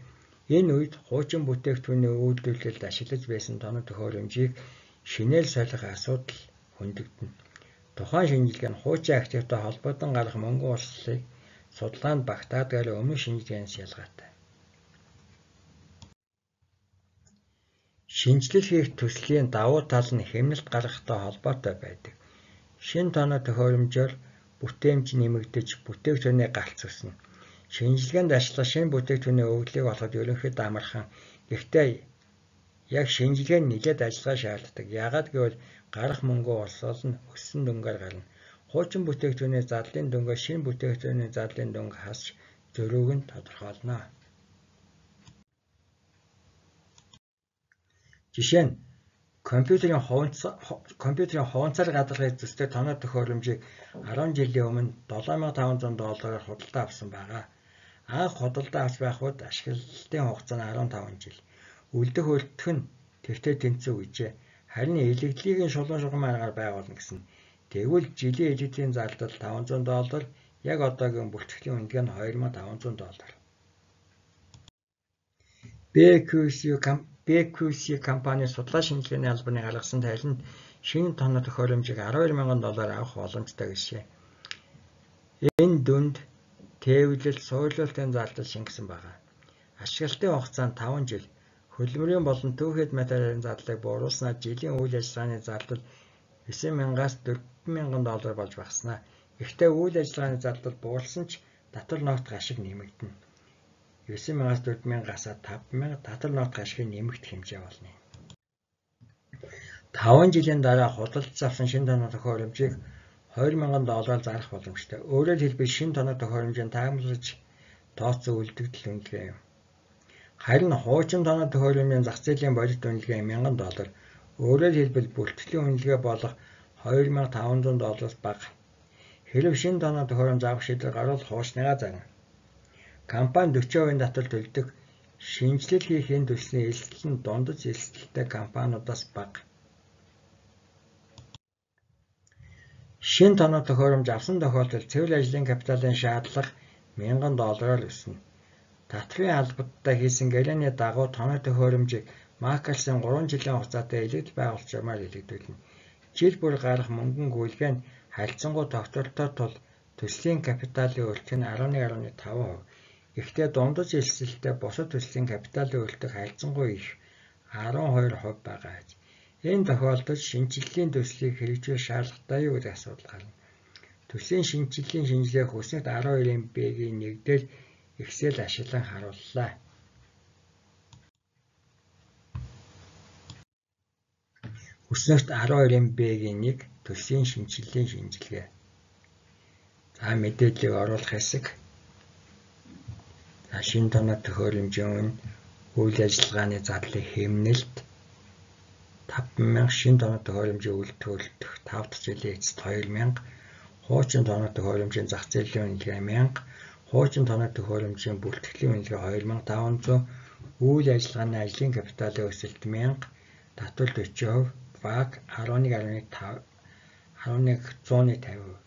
Энэ үед хуучин бүтээгдэхүүний үйлдвэрлэлд ашиглаж байсан тоног төхөөрөмжийг шинээр солих асуудал хөндөгдөнө. Тухайн шинжилгээ нь хуучин активтай холбоотой гарах мөнгөн урсгалыг судалгаанд багтаадаг өмнөх шинжилгээнээс ялгаатай. Шинжилэл хийх төслийн давуу тал нь хэмнэлт гаргахтай холбоотой байдаг. Шин тоног төхөөрөмжөөр бүтээмж нэмэгдэж бүтээгдэхүүний галц өснө. Шинжилгээнд ажиллах шинэ бүтээгдэхүүний өгөгдлийг олоход ерөнхийдөө амархан. Гэхдээ яг шинжилгээ нь нэлээд ажиллагаа шаарддаг. Яагаад гэвэл гарах мөнгөө олсол нь өссөн дүнгээр гарна. Хуучин бүтээгдэхүүний задлын дөнгөө шинэ бүтээгдэхүүний задлын дөнгө хасч зөрүүг нь тодорхойлно. Жишээ нь компьютерийн компьютерийн хуванцаар гадаргыг зүстэй тоног төхөөрөмжийг 10 жилийн өмнө 7500 доллараар худалдаа авсан байгаа. Анх худалдаа авч байх үед ашиглалтын хугацаа нь 15 жил. Үлдэх үлдэх нь тэгтээ тэнцүү гэжээ. Харин элэглэлийн шулуун шугам аргаар байгуулна гэсэн. Тэгвэл жилийн элэглэлийн зардал 500 доллар, яг одоогийн бүртгэлийн үнэт нь 2500 доллар. BQC BQC компани судлаа шинжилгээний албаны гаргасан тайланд шинэ тоног төхөөрөмжийг 12 мянган доллар авах боломжтой гэжээ. Энэ дүнд тээвэрлэл суйлуултын зардал шингэсэн байна. Ашиглалтын хугацаа нь 5 жил. Хөдөлмөрийн болон түүхэд материалын зардлыг бууруулснаар жилийн үйл ажиллагааны зардал 9,000-аас 4,000 доллар болж багаснаа. Гэхдээ үйл ажиллагааны зардал буулсан ч татвар ногт гашиг нэмэгдэнэ. 9,000-аас 4,000-аас 5,000 татвар ногт гашиг нэмэгдэх хэмжээ болно. 5 жилийн дараа худалдаж авсан шинэ тоног төхөөрөмжийг 20,000 доллараар зарах боломжтой. Өөрөөр хэлбэл шинэ тоног төхөөрөмжийн таамаглаж тооцсон үлдэгдэл үнэлгээ юм. Харин хуучин тоног төхөөрөмжийн зах зээлийн бодит үнэлгээ 1000 доллар. Өөрөөр хэлбэл бүртгэлийн үнэлгээ болох 2500 доллараас бага. Хэрэв шинэ тоног төхөөрөмж авах шийдвэр гарвал хуучныгаа зарна. Компани 40% татвар төлдөг. Шинжилэл хийх энэ төслийн элсэл нь дундаж элсэлтэй компаниудаас бага. Шин тоног төхөөрөмж авсан тохиолдолд цэвэр ажлын капиталын шаардлага 1000 доллараар өснө. Татврын албадтай хийсэн гэрээний дагуу тоног төхөөрөмжийг Макалсын 3 жилийн хугацаатай илэгдэл байгуулчмаар илэгдүүлнэ. Жил бүр гарах мөнгөн гүйлгээ нь харьцангуй тогтвортой тул төслийн капиталын өртөг нь 11.5%. Гэхдээ дундаж элсэлтэй бусад төслийн капиталын өртөг харьцангуй их 12% байгаа. Энэ тохиолдолд шинжилгээний төслийг хэрэгжүүлэх шаардлагатай юу гэдэг асуудал гарна. Төслийн шинжилгээний шинжилгээ хүснэгт 12-ын Б-гийн 1-дэл Excel ашиглан харууллаа. Хүснэгт 12-ын Б-гийн 1 төслийн шинжилгээний шинжилгээ. За мэдээллийг оруулах хэсэг. За шинэ тоног төхөөрөмжийн үйл ажиллагааны зардлын хэмнэлт 5000 шин тоног төхөөрөмжийн үйлдвэрлэх 5 дахь жилийн эцэст 2000 хуучин тоног төхөөрөмжийн зах зээлийн үнэлгээ 1000 хуучин тоног төхөөрөмжийн бүртгэлийн үнэлгээ 2500 үйл ажиллагааны ажлын капиталын өсөлт 1000 татвар 40%, баг 11.5 1150%.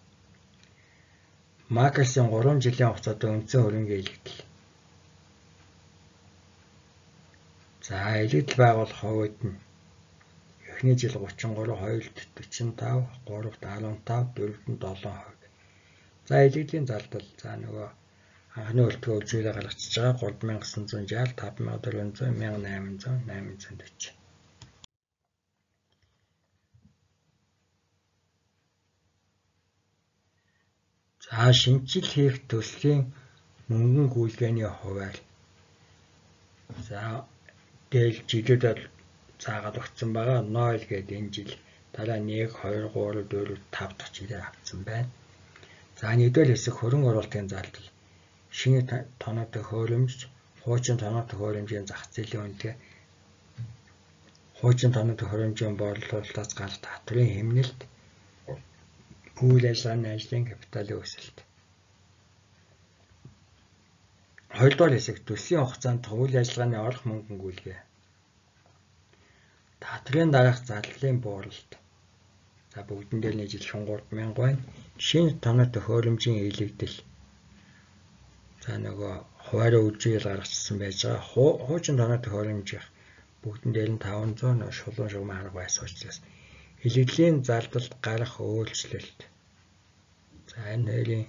Макерсын 3 жилийн хугацаанд үндсэн хөрөнгө илэгдэл. За, илэгдэл байгуулах хувьд нь эхний жил 33, 2-т 45, 3-т 15, 4-т 7%. За илэгдлийн зардал за нөгөө анхны үлдгээ үлжүүлээ гаргачихж байгаа 3960, 5400, 1800, 840. За шинжил хийх төслийн мөнгөн гүйлгээний хуваар за дээл жилүүдэд цаагаад өгсөн байгаа 0 гээд энэ жил дараа 1 2 3 4 5 дахь жилээр авсан байна. За нэгдүгээр хэсэг хөрөнгө оруулалтын зардал. Шинэ тоног төхөөрөмж, хуучин тоног төхөөрөмжийн зах зээлийн үнэлгээ, хуучин тоног төхөөрөмжийн борлуулалтаас гарах татврын хэмнэлт, үйл ажиллагааны ажлын капиталын өсөлт. Хоёрдугаар хэсэг төслийн хугацаанд үйл ажиллагааны олох мөнгөнгүүлгээ. Татрын дараах зарлалын бууралт. За бүгдэн дээр нэг жилхэн 3000 байна. Шинэ тоног төхөөрөмжийн илэгдэл. За нөгөө хуваараа үлжээл гаргацсан байж байгаа. Хуучин тоног төхөөрөмжийн бүгдэн дээр нь 500 нөө шулуун шугам арга байсан учраас илэгдлийн зардалд гарах өөрчлөлт. За энэ хоёрын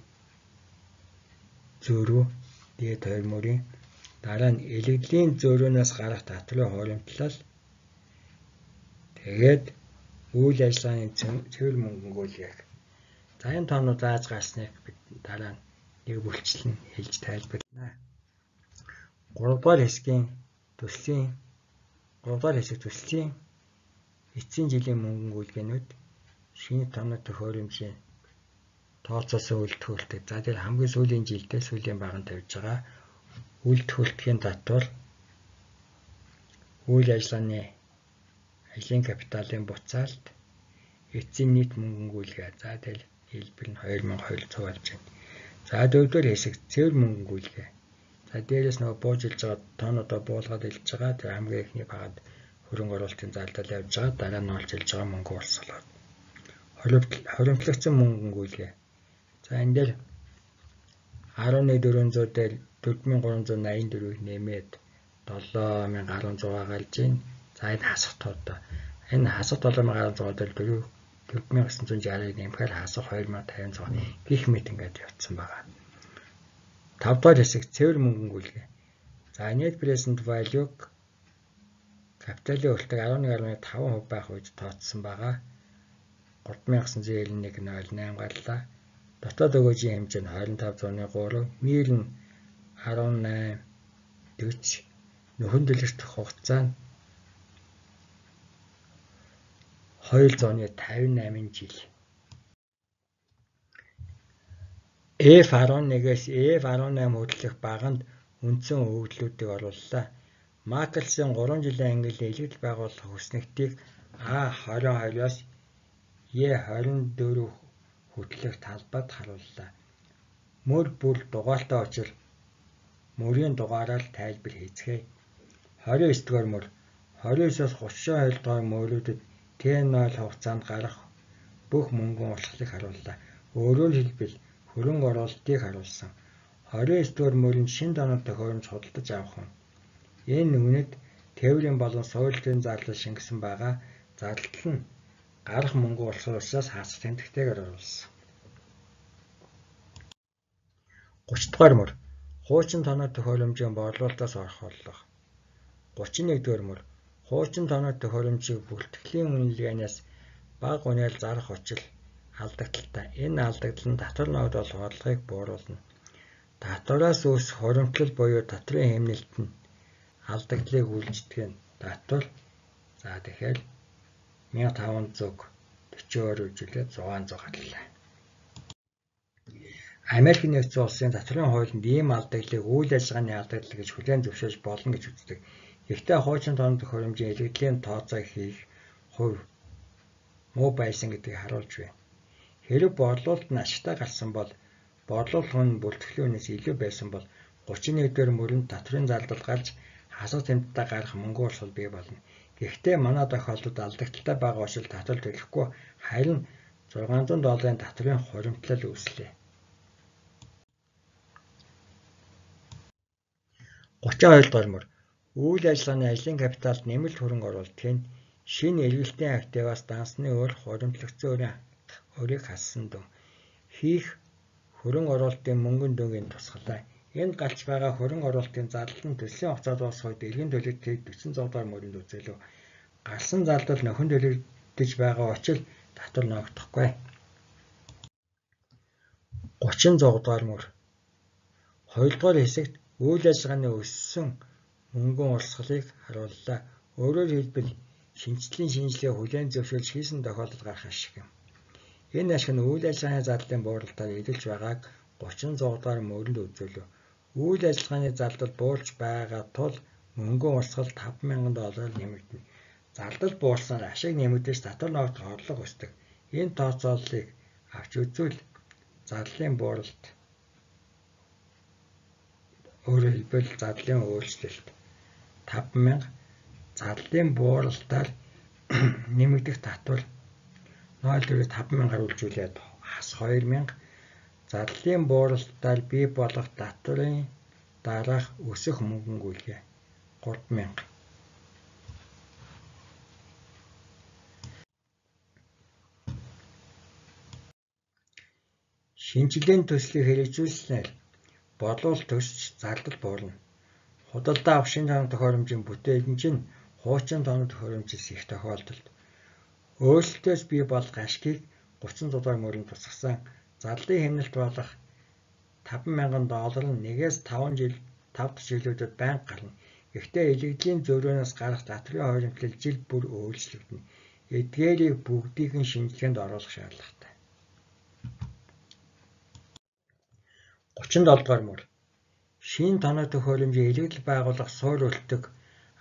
зөрүү дээд хоёр мөрийн дараа нь илэгдлийн зөрүүнээс гарах татрын хоримтлал Тэгээд үйл ажиллагааны цэвэр мөнгөнгөөлийг за энэ тоонууд зааж гарсныг бид дараа нэг бүлчлэн хэлж тайлбарлана. 3 дугаар хэсгийн төслийн 3 дугаар хэсэг төслийн эцсийн жилийн мөнгөнгөөлгөөнүүд шинэ тоног төхөөрөмжийн тооцоосон үйлдвэрлэлтэй. За тэр хамгийн сүүлийн жилдээ сүүлийн баган тавьж байгаа үйлдвэрлэлийн татвар үйл ажиллагааны ажлын капиталын буцаалт эцсийн нийт мөнгөнгүүлгээ. За тэгэл хэлбэр нь 2200 болж байна. За дөрөвдүгээр хэсэг цэвэр мөнгөнгүүлгээ. За дээрээс нөгөө буужилж байгаа тоонуудаа буулгаад илж байгаа. Тэр хамгийн ихний багад хөрөнгө оруулалтын зардал явж байгаа. Дараа нь олж илж байгаа мөнгө урсгалаад. Хоримтлагдсан мөнгөнгүүлгээ. За энэ дээр 11400 дээр 4384-ийг нэмээд 7616 гарч ийн. За энэ хасах тоо. Энэ хасах 7616 дээр 4960-ыг нэмэхээр хасах 2056 гих мэт ингээд явцсан байгаа. 5 дахь хэсэг цэвэр мөнгөнгүүлгээ. За net present value-г капиталын үлдэг 11.5% байх үед тооцсон байгаа. 3991.08 гарлаа. Дотоод өгөөжийн хэмжээ нь 25.3, мил нь 18.40, нөхөн дэлгэрч хугацаа нь 258 жил. F11-ээс F18 хүртэлх баганд үндсэн өгөгдлүүдийг орууллаа. Маклсын 3 жилийн ангиллын илэгдэл байгуулах хүснэгтийг А22-оос Е24 хүртэлх талбайд харууллаа. Мөр бүр дугаалтай учраас мөрийн дугаараар тайлбар хийцгээе. 29 дугаар мөр 29-оос 32 дугаар мөрүүдэд Т0 хугацаанд гарах бүх мөнгөн урсгалыг харууллаа. Өөрөөр хэлбэл хөрөнгө оруулалтыг харуулсан. 29 дугаар мөрөнд шин донод тохиромж худалдаж авах нь. Энэ үнэт тээврийн болон суурилтын зардал шингэсэн байгаа. Зардал нь гарах мөнгө учраас хасах тэмдэгтэйгээр оруулсан. 30 дугаар мөр хуучин тоног тохиоломжийн борлуулалтаас орох орлого. 31 дугаар мөр хуучин тоног тохиоломжийг бүртгэлийн үнэлгээнээс бага үнээр зарах очил алдагдaltaа. Энэ алдагдал нь татвар ногдол хорлогыг бууруулна. Татвараас үүсэх хуримтлал буюу татрын хэмнэлт нь алдаглыг үйлждэг нь татвар. За тэгэхээр 1540-оор үжилээд 600 гарлаа. Америк нэгдсэн улсын татрын хуулинд ийм алдаглыг үйл ажиллагааны алдагдал гэж хүлээн зөвшөөрж болно гэж үздэг. Гэхдээ хуучин тоног төхөөрөмжийн илэгдлийн тооцоо хийх хувь муу байсан гэдгийг харуулж байна. Хэрэг борлуулалт нь ашигтай гарсан бол борлуулах нь бүртгэлийн үнээс илүү байсан бол 31-р мөрөнд татрын зардал гарч хасах тэмдэгтээ гарах мөнгө урсгал бий болно. Гэхдээ манай тохиолдолд алдагдaltaй байгаа учраас татвар төлөхгүй харин 600 долларын татрын хуримтлал үүслээ. 32 дугаар мөр үйл ажиллагааны ажлын капиталд нэмэлт хөрөнгө оруулалтын шинэ эргэлтийн активаас дансны өөр хуримтлагдсан өрийг хассан дүн хийх хөрөнгө оруулалтын мөнгөн дүнгийн тусгалаа. Энд галж байгаа хөрөнгө оруулалтын зардал нь төслийн хугацаанд дуусах үед эргэн төлөгдөхийг 46 дугаар мөрөнд үзүүлв. Гарсан зардал нөхөн төлөгдөж байгаа учраас татвар ногдохгүй. 36 дугаар мөр 2 дугаар хэсэгт үйл ажиллагааны өссөн мөнгөн урсгалыг харууллаа. Өөрөөр хэлбэл шинжлэлийн шинжилгээ хүлээн зөвшөөрж хийсэн тохиолдолд гарах ашиг юм. Энэ ашиг нь үйл ажиллагааны зардлын бууралтаар эдэлж байгааг 36 дугаар мөрөнд үзүүлв. Үйл ажиллагааны зардал буурч байгаа тул мөнгөн урсгал 50000 доллараар нэмэгдэнэ. Зардал буурснаар ашиг нэмэгдэж татвар ногдох орлого өсдөг. Энэ тооцооллыг авч үзвэл зардлын бууралт өөрөөр хэлбэл зардлын өөрчлөлт 5000 зардлын бууралтаар нэмэгдэх татвар 0.4 5000-аар үлжүүлээд хас 2000 зардлын бууралтаар бий болох татварын дараах өсөх мөнгөнгүүлгээ 3000 Шинжилгээний төслийг хэрэгжүүлснээр бодлуулалт төсч зардал буурна. Худалдаа авах шин тоног тохиоломжийн бүтээгдэн чинь хуучин тоног тохиоломжис их тохиолдолд өөрчлөлтөөс бий болох ашгийг 36 дугаар мөрөнд тусгасан зарлын хэмнэлт болох 50000 доллар нь 1-ээс 5 жил 5 жилүүдэд байнга гарна. Гэхдээ илэгдлийн зөрөөнөөс гарах затрын хойромтлол жил бүр өөрчлөгдөнө. Эдгээрийг бүгдийг нь шинжилгээнд оруулах шаардлагатай. 37 дугаар мөр Шин тоног төхөөрөмжийн илэгдэл байгуулах суур үлддэг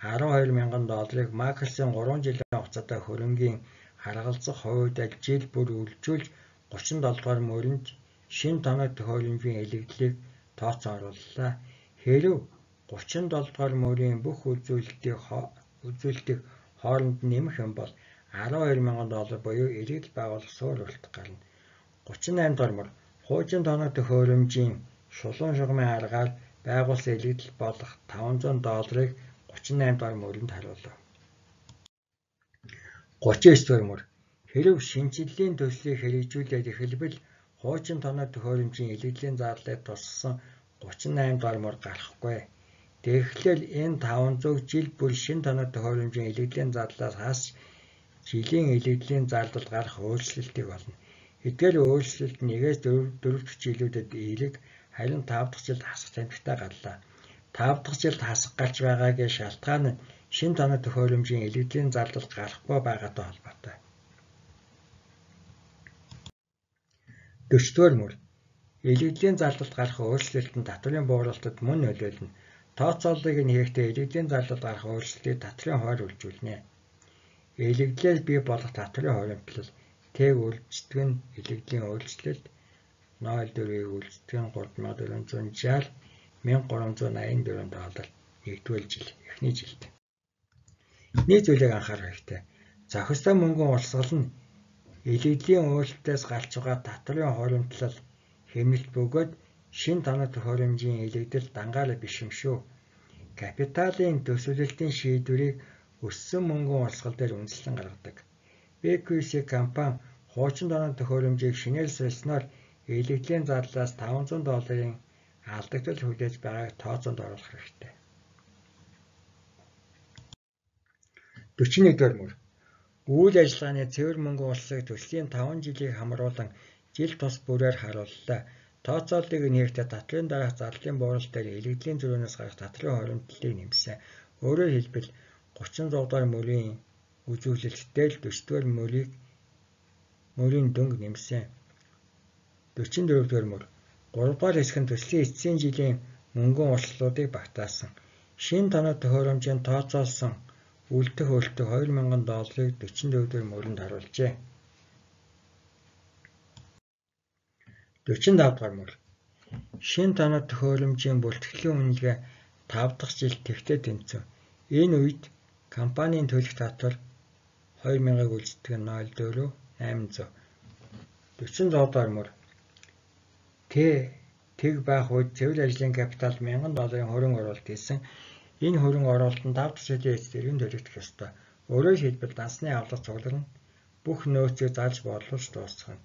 12,000 долларыг Макерсын 3 жилийн хугацаатай хөрөнгийн харгалзах хувьдад жил бүр үржүүлж 37 дугаар мөрөнд шин тоног төхөөрөмжийн илэгдлийг тооцоо орууллаа. Хэрв 37 дугаар мөрийн бүх үзүүлэлтийг үзүүлэлтийг хооронд нэмэх юм бол 12,000 доллар буюу илэгдэл байгуулах суур үлдэх гарна. 38 дугаар мөр хуучин тоног төхөөрөмжийн шулуун шугамын аргаар байгуулсан илэгдэл болох 500 долларыг 38 дугаар мөрөнд харуулав. 39 дугаар мөр хэрв шинжилгээний төслийг хэрэгжүүлээд эхэлбэл хуучин тоноо төхөөрөмжийн илэгдлийн зардлыг тусгасан 38 дугаар мөр гарахгүй. Тэгэхээр энэ 500 жил бүр шин тоноо төхөөрөмжийн илэгдлийн зардлаас хасч жилийн илэгдлийн зардал гарах өөрчлөлтийг болно. Эдгээр өөрчлөлт нэгээс дөрөв жилүүдэд эерэг харин 5 дахь жилд хасах тамхитай гарлаа. 5 дахь жилд хасах гарч байгаагийн шалтгаан нь шин тоног төхөөрөмжийн илэгдлийн зардал гарахгүй байгаатай холбоотой. 40-р мөр илэгдлийн зардалд гарах өөрчлөлт нь татврын бууруулалтад мөн нөлөөлнө. Тооцооллыг нь хийхдээ илэгдлийн зардалд гарах өөрчлөлтийг татврын хойд үлжүүлнэ. Илэгдлээс бий болох татврын хуримтлал тэг үйлчлдэг нь илэгдлийн өөрчлөлт 0.4-ийг үйлчлдэг нь 3460 1384 доллар нэгдүгээр жил эхний жилд. Нэг зүйлийг анхаарах хэрэгтэй. Зохистой мөнгөн урсгал нь илэгдлийн өөрчлөлтөөс гарч байгаа татврын хуримтлал хэмнэлт бөгөөд шин тоног төхөөрөмжийн илэгдэл дангаал биш юм шүү. Капиталын төсвөлөлтийн шийдвэрийг өссөн мөнгөн урсгал дээр үндэслэн гаргадаг. BQC компани хуучин тоног төхөөрөмжийг шинээр солисноор илэгдлийн зарлаас 500 долларын алдагдал хүлээж байгааг тооцоонд оруулах хэрэгтэй. 41-р мөр үйл ажиллагааны цэвэр мөнгө улсыг төслийн 5 жилийг хамруулан жил тус бүрээр харууллаа. Тооцооллыг нэртэй татлын дараах зарлалын буурал дээр илэгдлийн зөрүүнөөс гарах татлын хоримтлалыг нэмсэн. Өөрөөр хэлбэл 36 дугаар мөрийн үзүүлэлттэй л 40 дугаар мөрийг мөрийн дөнгө нэмсэн. 44 дугаар мөр 3 дугаар хэсэг нь төслийн эцсийн жилийн мөнгөн урсгалуудыг багтаасан. Шин тоног төхөөрөмжийн тооцоолсон үлдэх хөлтөг 2000 долларыг 44 дэх мөрөнд харуулжээ. 45 дугаар мөр. Шин тоног төхөөрөмжийн бүртгэлийн үнэлгээ 5 дахь жил тэгтээ тэнцв. Энэ үед компанийн төлөх татвар 2000-ыг үлддэг нь 0.4 800. 46 дугаар мөр. Т тэг байх үед цэвэр ажлын капитал 1000 долларын хөрөнгө оруулалт хийсэн Энэ хөрөнгө оруулалт нь 5 төсөлийн эцэст эргэн төлөгдөх ёстой. Өөрөөр хэлбэл дансны авлага цугларна бүх нөөцийг залж бодлуулж дуусгах нь.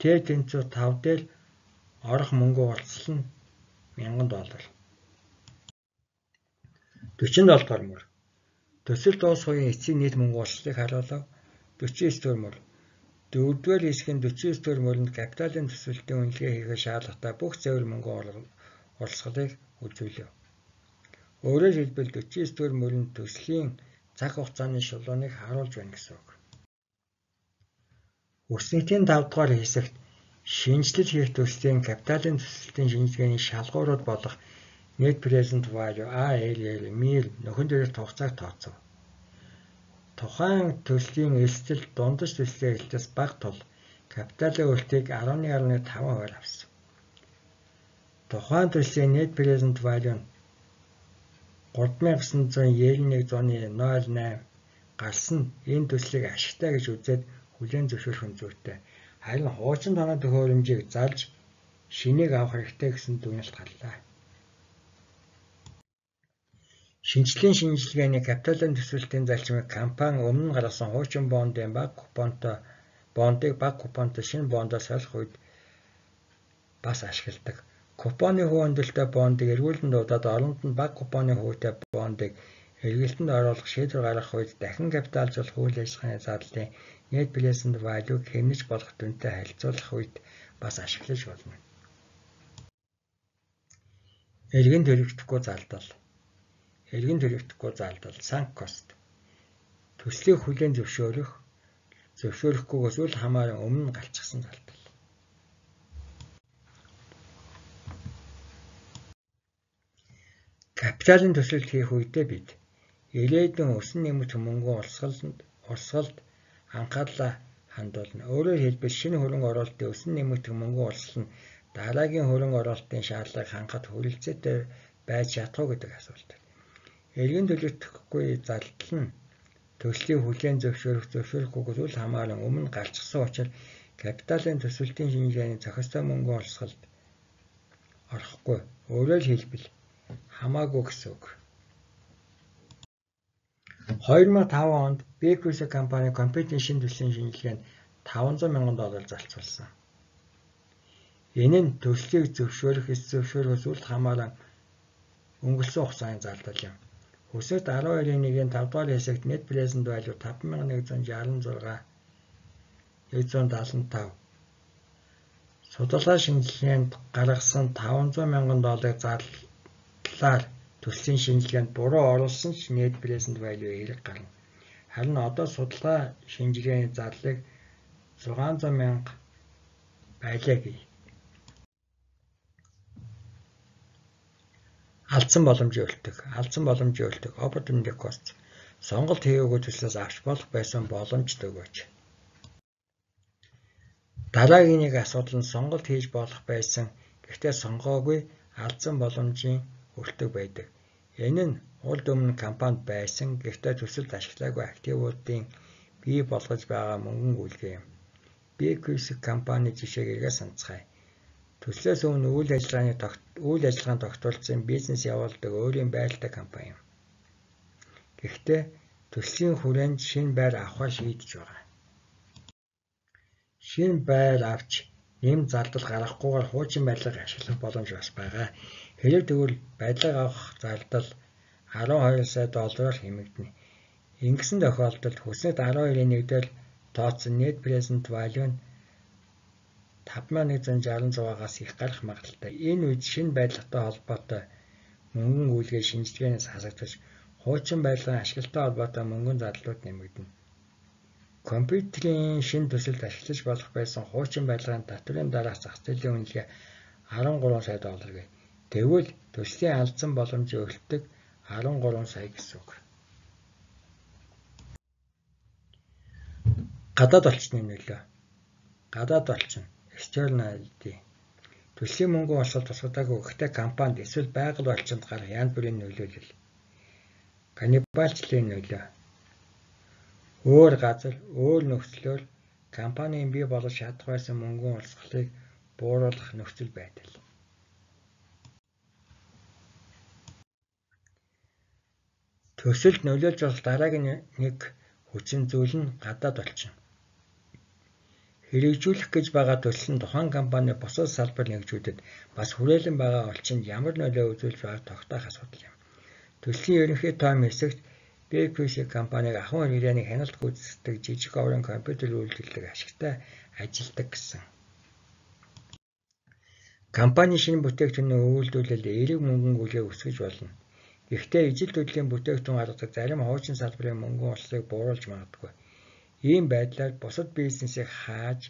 Т тэнцүү 5 дээр орох мөнгө уулзал нь 1000 доллар. 47 дугаар мөр. Төсөл дуусгын эцсийн нийт мөнгө уулзлыг харуулав. 49 дугаар мөр. Дөрөвдүгээр хэсгийн 49 дугаар мөрөнд капиталын төсвөлтийн үнэлгээ хийхэд шаардлагатай бүх цэвэр мөнгө орлогыг үзүүлэв. Өөрөөр хэлбэл 49 дугаар мөрөнд төслийн цаг хугацааны шулууныг харуулж байна гэсэн үг. Өснөтийн 5 дугаар хэсэгт шинжилэл хийх төслийн капиталын төсөлтийн шинжилгээний шалгуурууд болох Net Present Value ALL мил нөхөн дээрх хугацааг тооцов. Тухайн төслийн эрсдэл дундаж төслийн эрсдлээс бага тул капиталын өртгийг 11.5% авсан. Тухайн төслийн Net Present Value нь 3991 зууны 08 гарсан энэ төслийг ашигтай гэж үзээд хүлээн зөвшөөрөх нь зүйтэй. Харин хуучин тоноо төхөөрөмжийг залж шинийг авах хэрэгтэй гэсэн дүгнэлт гарлаа. Шинжлэлийн шинжилгээний капиталын төсвөлтийн залчмыг компани өмнө нь гаргасан хуучин бондын бага купонтой бондыг бага купонтой шинэ бондоор солих үед бас ашигладаг. Купоны хувь хөндлөлтөй бондыг эргүүлэн дуудаад оронд нь бага купоны хувьтай бондыг эргэлтэнд оруулах шийдвэр гаргах үед дахин капиталжуулах үйл ажиллагааны задлын net present value-г хэмнэж болох дүнтэй харьцуулах үед бас ашиглаж болно. Эргэн төлөгдөхгүй залдал. Эргэн төлөгдөхгүй залдал sunk cost. Төслийг хүлээн зөвшөөрөх, зөвшөөрөхгүйгээс үл хамааран өмнө галчсан залдал. Капиталын төсөлд хийх үедээ бид ирээдүйн өсөн нэмэгдэх мөнгөн урсгалд урсгалд анхаарлаа хандуулна. Өөрөөр хэлбэл шинэ хөрөнгө оруулалтын өсөн нэмэгдэх мөнгөн урсгал нь дараагийн хөрөнгө оруулалтын шаардлагыг хангахад хүрэлцээтэй байж чадах уу гэдэг асуулт. Эргэн төлөгдөхгүй зардал нь төслийн хүлээн зөвшөөрөх зөвшөөрөхгүйгээс үл хамааран өмнө гарчсан учраас капиталын төсвөлтийн шинжилгээний зохистой мөнгөн урсгалд орохгүй. Өөрөөр хэлбэл хамаагүй гэсэн үг. 2005 онд Bakeries компани компьютер шин төслийн шинжилгээнд 500 мянган доллар зарцуулсан. Энэ нь төслийг зөвшөөрөх, эс зөвшөөрөхөөс үл хамааран өнгөрсөн хугацааны зардал юм. Өсөлт 12.1-ийн 5 дугаар хэсэгт net present value 5166 175 Судалгаа шинжилгээнд гаргасан 500 мянган долларыг зарлалаар төслийн шинжилгээнд буруу оруулсан ч net present value эерэг гарна. Харин одоо судалгаа шинжилгээний зарлыг 600 мянга байлаа гэе. Алдсан боломжийн өлтөг. Алдсан боломжийн өлтөг. Opportunity cost. Сонголт хийгээгүй төслөөс авч болох байсан боломжт өгөөч. Дараагийн нэг асуудал нь сонголт хийж болох байсан гэхдээ сонгоогүй алдсан боломжийн өлтөг байдаг. Энэ нь урд өмнө компанид байсан гэхдээ төсөлд ашиглаагүй активуудын бий болгож байгаа мөнгөн үйлгээ юм. BQS компани жишээг эргээ санацгаая. Төслөөс өмнө үйл ажиллагааны үйл ажиллагаанд тогтворцсон бизнес явуулдаг өөрийн байртай компани юм. Гэхдээ төслийн хүрээнд шинэ байр авахар шийдэж байгаа. Шинэ байр авч нэм зардал гаргахгүйгээр хуучин байдлыг ашиглах боломж бас байгаа. Хэрэг тэгвэл байдлыг авах зардал 12 сая доллараар хэмэгдэнэ. Ингэсэн тохиолдолд хүснэгт 12-ийн 1-дээр тооцсон net present value нь 5166-аас их гарах магадлалтай. Энэ үед шинэ байдлаатай холбоотой мөнгөн үйлгээ шинжилгээнээс хасагдаж хуучин байдлын ашиглалтай холбоотой мөнгөн зарлууд нэмэгдэнэ. Компьютерийн шинэ төсөлд ашиглаж болох байсан хуучин байдлын татврын дараах зах зээлийн үнэлгээ 13 сая доллар гэ. Тэгвэл төслийн алдсан боломжийн өгөлтөг 13 сая гэсэн үг. Гадаад олчны нөлөө. Гадаад олчин externality Төслийн мөнгө олсод тусгадаагүй гэхдээ компанид эсвэл байгаль орчинд гарах янз бүрийн нөлөөлөл. Каннибалчлалын нөлөө. Өөр газар, өөр нөхцлөөр компанийн бий болгож чадах байсан мөнгөн олсголыг бууруулах нөхцөл байдал. Төсөлд нөлөөлж болох дараагийн нэг хүчин зүйл нь гадаад олчин. Хэрэгжүүлэх гэж байгаа төсөл нь тухайн компани бусад салбар нэгжүүдэд бас хүрээлэн байгаа олчинд ямар нөлөө үзүүлж байгааг тогтоох асуудал юм. Төслийн ерөнхий тоом хэсэгт BQC компаниг ахуйн ирээний хяналт гүйцэтгэдэг жижиг оврын компьютер үйлдвэрлэдэг ашигтай ажилдаг гэсэн. Компани шинэ бүтээгдэхүүний үйлдвэрлэлд эерэг мөнгөн гүйлгээ өсгөж болно. Гэхдээ ижил төрлийн бүтээгдэхүүн гаргадаг зарим хуучин салбарын мөнгөн улсыг бууруулж магадгүй. Ийм байдлаар бусад бизнесийг хааж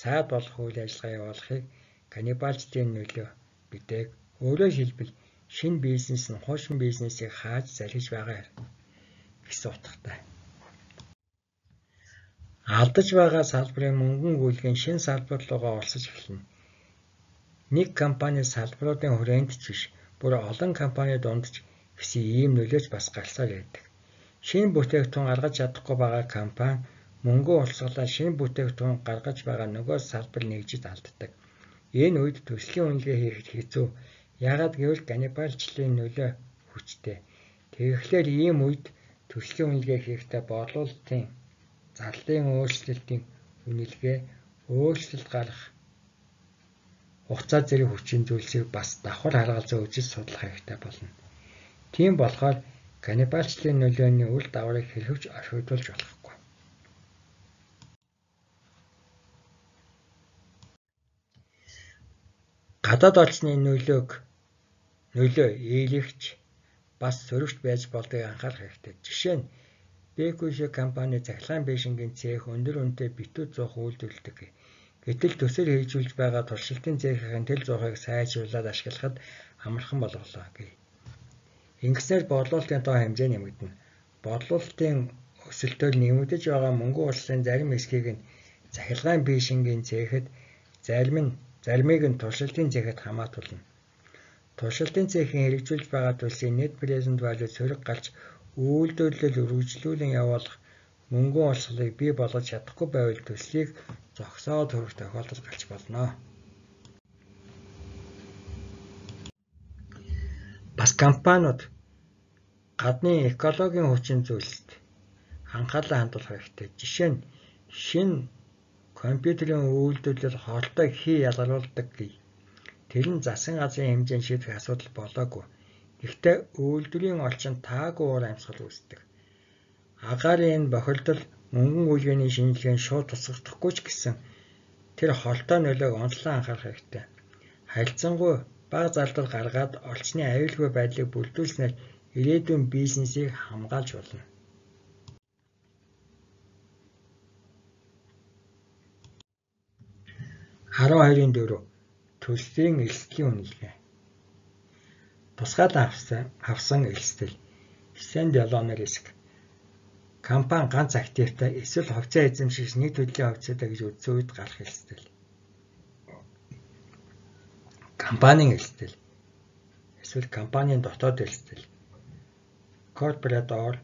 сайд болох үйл ажиллагаа явуулахыг каннибалчдын нөлөө бидэг. Өөрөөр хэлбэл шинэ бизнес нь хуучин бизнесийг хааж залхиж байгаа гэсэн утгатай. Алдаж байгаа салбарын мөнгөн гүйлгийн шинэ салбар руугаа орсож эхэлнэ. Нэг компани салбаруудын хүрээнд ч биш, бүр олон компани дунд ч гэсэн ийм нөлөөч бас гарсаар байдаг. Шинэ бүтээгдэхүүн гаргаж чадахгүй байгаа компани мөнгөө олсголоо шинэ бүтээгдэхүүн гаргаж байгаа нөгөө салбар нэгжид алддаг. Энэ үед төслийн үнэлгээ хийхэд хэцүү. Яагаад гэвэл каннибалчлалын нөлөө хүчтэй. Тэгэхээр ийм үед төслийн үнэлгээ хийхдээ борлуулалтын зарлалын өөрчлөлтийн үнэлгээ өөрчлөлт гарах хугацаа зэрэг хүчин зүйлсийг бас давхар харгалзан үзэж судлах хэрэгтэй болно. Тийм болохоор каннибалчлалын нөлөөний үл даврыг хэрхэвч орхигдуулж болох. Гадаад орчны нөлөөг нөлөө ээлэгч бас сөрөгт байж болдгийг анхаарах хэрэгтэй. Жишээ нь BQC компани цахилгаан бэшингийн цех өндөр үнэтэй битүү зуух үйлдвэрлэдэг. Гэтэл төсөл хэрэгжүүлж байгаа туршилтын цехийн тэл зуухыг сайжруулад ашиглахад амархан болголоо гэв. Ингэснээр борлуулалтын тоо хэмжээ нэмэгдэнэ. Борлуулалтын өсөлтөөр нэмэгдэж байгаа мөнгөн урслын зарим хэсгийг нь цахилгаан бэшингийн цехэд зарим нь Заримыг нь туршилтын цэхэд хамаатуулна. Туршилтын цэхийн хэрэгжүүлж байгаа төлсийн net present value сөрөг гарч үйлдвэрлэл үргэлжлүүлэн явуулах мөнгөн олсголыг бий болгож чадахгүй байвал төслийг зогсоод хүрэх тохиолдол гарч болно. Бас компаниуд гадны экологийн хүчин зүйлсд анхаарлаа хандуулах хэрэгтэй. Жишээ нь шин компьютерийн үйлдвэрлэл хоолтой хий ялгаруулдаг гэе. Тэр нь засгийн газрын хэмжээнд шийдэх асуудал болоогүй. Гэхдээ үйлдвэрийн олчин таагүй уур амьсгал үүсдэг. Агаарын энэ бохирдол мөнгөн үйлгээний шинжилгээнд шууд тусгахдахгүй ч гэсэн тэр холтой нөлөөг онцлон анхаарах хэрэгтэй. Харилцангуй бага зардал гаргаад олчны аюулгүй байдлыг бүрдүүлснээр ирээдүйн бизнесийг хамгаалж болно. 12-ын 4 төлслийн элсдлийн үнэлгээ. Тусгаал авсан авсан элсдэл Standalone risk. Компани ганц активтай эсвэл хувьцаа эзэмшигч нэг төлөвийн хувьцаатай гэж үзсэн үед гарах элсдэл. Компанийн элсдэл эсвэл компанийн дотоод элсдэл. Corporate or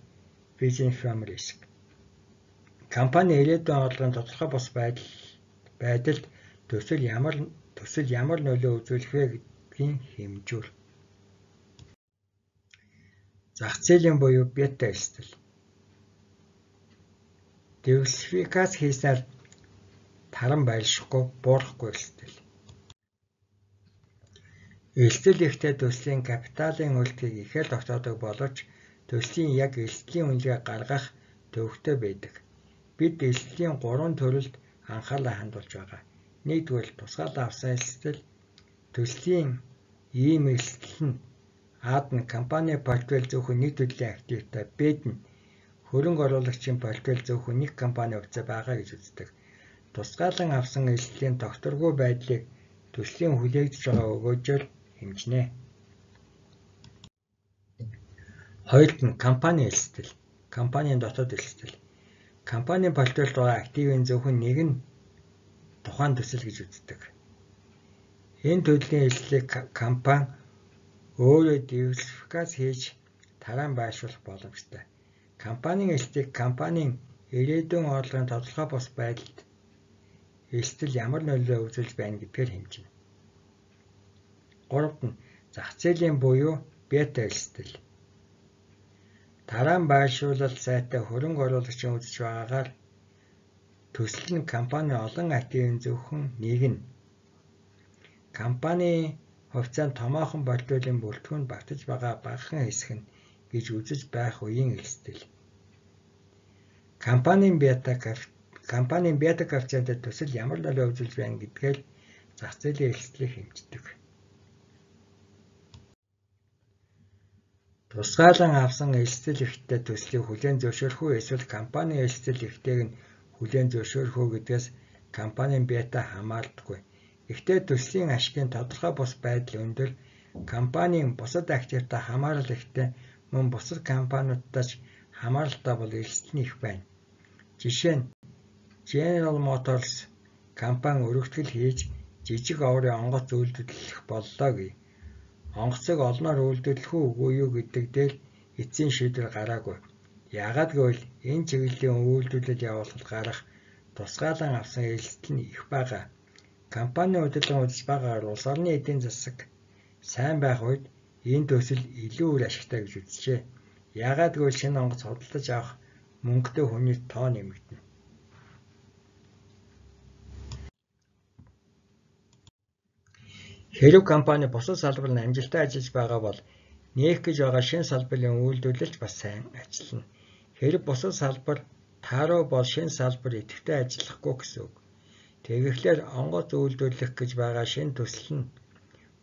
business firm risk. Компани ирээдүйн орлогын тодорхой бус байдал байдалд төсөл ямар төсөл ямар нөлөө үзүүлэх вэ гэдгийг хэмжүүр. Зах зээлийн буюу бета эрсдэл. Диверсификац хийснээр таран байлшихгүй, буурахгүй эрсдэл. Эрсдэл ихтэй төслийн капиталын үлдгийг ихээр тогтоодог боловч төслийн яг эрсдлийн үнэлгээ гаргах төвөгтэй байдаг. Бид эрсдлийн гурван төрөлд анхаарлаа хандуулж байгаа. Нэгдүгээр тусгаалan авсан элсдэл төслийн ийм элсдэл нь Ад нь компани портфель зөвхөн нэг төрлийн активтай, Б нь хөрөнгө оруулагчийн портфель зөвхөн нэг компани хувьцаа байгаа гэж үздэг. Тусгаалan авсан элсдлийн тогтворгүй байдлыг төслийн хүлээгдэж байгаа өгөөжөөр хэмжинэ. Хоёрд нь компани элсдэл, компанийн дотоод элсдэл. Компанийн портфельд байгаа активын зөвхөн нэг нь тухайн төсөл гэж үздэг. Энэ төлөвийн эслэлийг компани өөрөө диверсификац хийж тарайн байршуулах боломжтой. Компанийн эслэлийг компанийн ирээдүйн орлогын тодорхой бус байдалд эстэл ямар нөлөө үзүүлж байна гэдгээр хэмжинэ. Гуравт нь зах зээлийн буюу бета эстэл. Тарайн байршуулалт сайтай хөрөнгө оруулагчийн үзэж байгаагаар Төсөл нь компани олон активын зөвхөн нэг нь. Компани хувьцаанд томоохон портфелийн бүрэлдэхүүнд багтаж байгаа багахан хэсэг нь гэж үзэж байх үеийн эрсдэл. Компанийн бета компанийн бета коэффициентэд төсөл ямар нөлөө үзүүлж байна гэдгээр зах зээлийн эрсдлийг хэмждэг. Тусгаалan авсан эрсдэл ихтэй төслийг хүлээн зөвшөөрөх үү эсвэл компани эрсдэл ихтэйг нь хүлээн зөвшөөрөх үү гэдгээс компанийн бета хамаардаггүй. Гэхдээ төслийн ашигын тодорхой бус байдал өндөр компанийн бусад активтай хамаарал ихтэй мөн бусад компаниудтай ч хамааралтай бол эрсдэл нь их байна. Жишээ нь General Motors компани өргөтгөл хийж жижиг оврын онгоц үйлдвэрлэх боллоо гэе. Онгоцыг олноор үйлдвэрлэх үгүй юу гэдэг дээр эцсийн шийдвэр гараагүй. Яагаад гэвэл энэ чиглэлийн үйлдвэрлэл явуулахад гарах тусгаалan авсан эрсдэл нь их бага. Компанийн удирдлага үзэж байгаагаар улс орны эдийн засаг сайн байх үед энэ төсөл илүү үр ашигтай гэж үзжээ. Яагаад гэвэл шинэ онгоц худалдаж авах мөнгөтэй хүний тоо нэмэгдэнэ. Хэрв компани бусад салбарт амжилттай ажиллаж байгаа бол нээх гэж байгаа шинэ салбарын үйлдвэрлэлч бас сайн ажиллана. Хэрэв бусад салбар тааруу бол шинэ салбар идэвхтэй ажиллахгүй гэсэн үг. Тэгэхээр онгоц үйлдвэрлэх гэж байгаа шинэ төсөл нь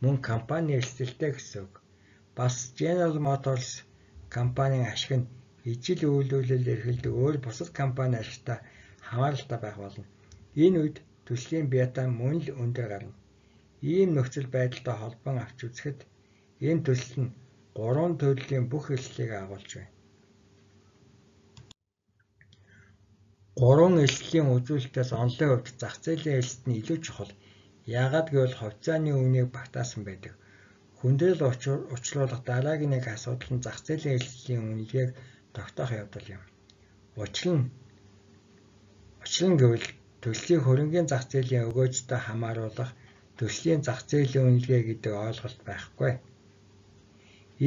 мөн компани эрсдэлтэй гэсэн үг. Бас General Motors компанийн ашиг нь ижил үйлдвэрлэл эрхэлдэг өөр бусад компани ашигтай хамааралтай байх болно. Энэ үед төслийн бета мөн л өндөр гарна. Ийм нөхцөл байдалтай холбоон авч үзэхэд энэ төсөл нь гурван төрлийн бүх эрсдлийг агуулж байна. Гурван эрсдлийн үзүүлэлтээс онолын хувьд зах зээлийн эрсдэл нь илүү чухал. Яагаад гэвэл хувьцааны үнийг багтаасан байдаг. Хүндрэл учруулах дараагийн нэг асуудал нь зах зээлийн эрсдлийн үнэлгээг тогтоох явдал юм. Учир нь учир нь гэвэл төслийн хөрөнгийн зах зээлийн өгөөжтэй хамааруулах төслийн зах зээлийн үнэлгээ гэдэг ойлголт байхгүй.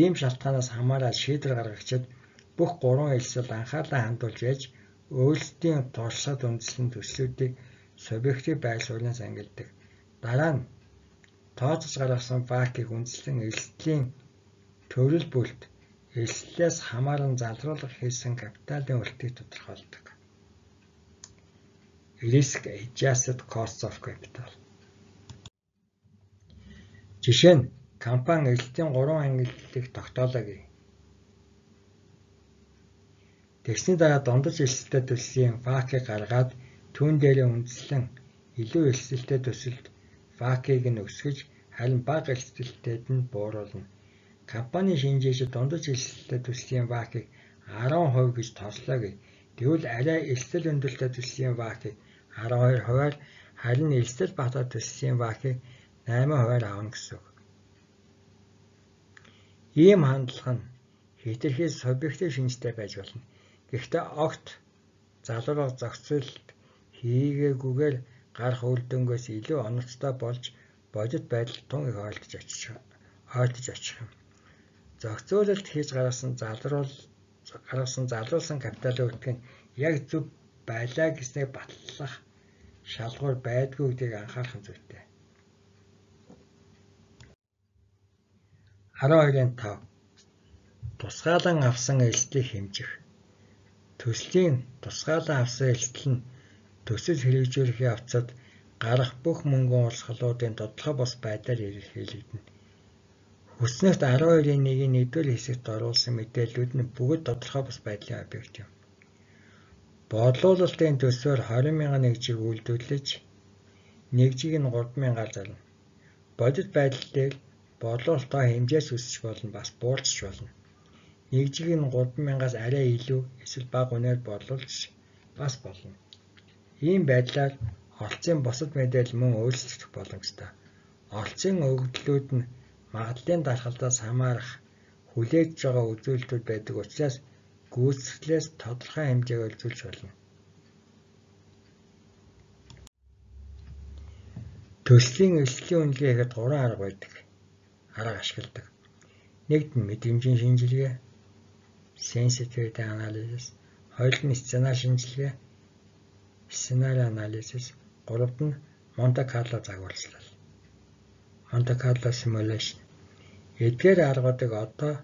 Ийм шалтгаанаас хамаараад шийдвэр гаргагчид бүх гурван элсэл анхаарлаа хандуулж яж өөрсдийн туршлагад үндэслэн төслүүдийг субъектив байр сууриас ангилдаг. Дараа нь тооцож гаргасан фактыг үндэслэн эрсдлийн төрөл бүрт эрсдлээс хамааран залруулах хийсэн капиталын үлтгийг тодорхойлдог. Risk adjusted cost of capital. Жишээ нь компани эрсдлийн 3 ангиллыг тогтоолоо гэе. Тэгсний дараа дундаж эрсдэлтэй төслийн факийг гаргаад түүн дээрээ үндэслэн илүү эрсдэлтэй төсөлд факийг нь өсгөж харин бага эрсдэлтэд нь бууруулна. Компани шинжээч дундаж эрсдэлтэй төслийн факийг 10% гэж тослоо гэе. Тэгвэл арай эрсдэл өндөртэй төслийн факийг 12%-аар харин эрсдэл багтаа төслийн факийг 8%-аар авна гэсэн үг. Ийм хандлага нь хэтэрхий субъектив шинжтэй байж болно. Гэхдээ огт залуур зохицуулт хийгээгүйгээр гарах үр дүнгээс илүү оновчтой болж бодит байдал тун их ойлдож очих ойлдож очих юм. Зохицуулалт хийж гаргасан залруулал гаргасан залруулсан капиталын нь яг зөв байлаа гэснээр батлах шалгуур байдгүй гэдгийг анхаарах зүйтэй. 12-ын 5 тусгаалan авсан эрсдлийг хэмжих. Төслийн тусгаалan авсан эрсдэл нь төсөл хэрэгжүүлэхийн явцад гарах бүх мөнгөн урсгалуудын тодорхой бос байдлаар илэрхийлэгдэнэ. Хүснэгт 12-ийн 1-ийн 1-р хэсэгт оруулсан мэдээллүүд нь бүгд тодорхой бос байдлын объект юм. Бодлуулалтын төсвөөр 20 мянган нэгжийг үйлдвэрлэж нэгжийг нь 3 мянгаар зарна. Бодит байдал дээр бодлуулалтаа хэмжээс өсөж болно бас буурч болно. Нэгжийг нь 3000-аас арай илүү эсвэл бага үнээр бодлуулж бас болно. Ийм байдлаар олцын бусад мэдээлэл мөн өөрчлөгдөх боломжтой. Олцын өгөгдлүүд нь магадлалын дархалдаас хамаарах хүлээж байгаа үзүүлэлтүүд байдаг учраас гүйцэтгэлээс тодорхой хэмжээгээр үзүүлж болно. Төслийн эрсдлийн үнэлгээ ихэд 3 арга байдаг арга ашигладаг. Нэгд нь мэдрэмжийн шинжилгээ, sensitivity analysis, хоёрд нь сценар шинжилгээ, scenario analysis, гуравд нь Monte Carlo загварчлал. Monte Carlo simulation. Эдгээр аргуудыг одоо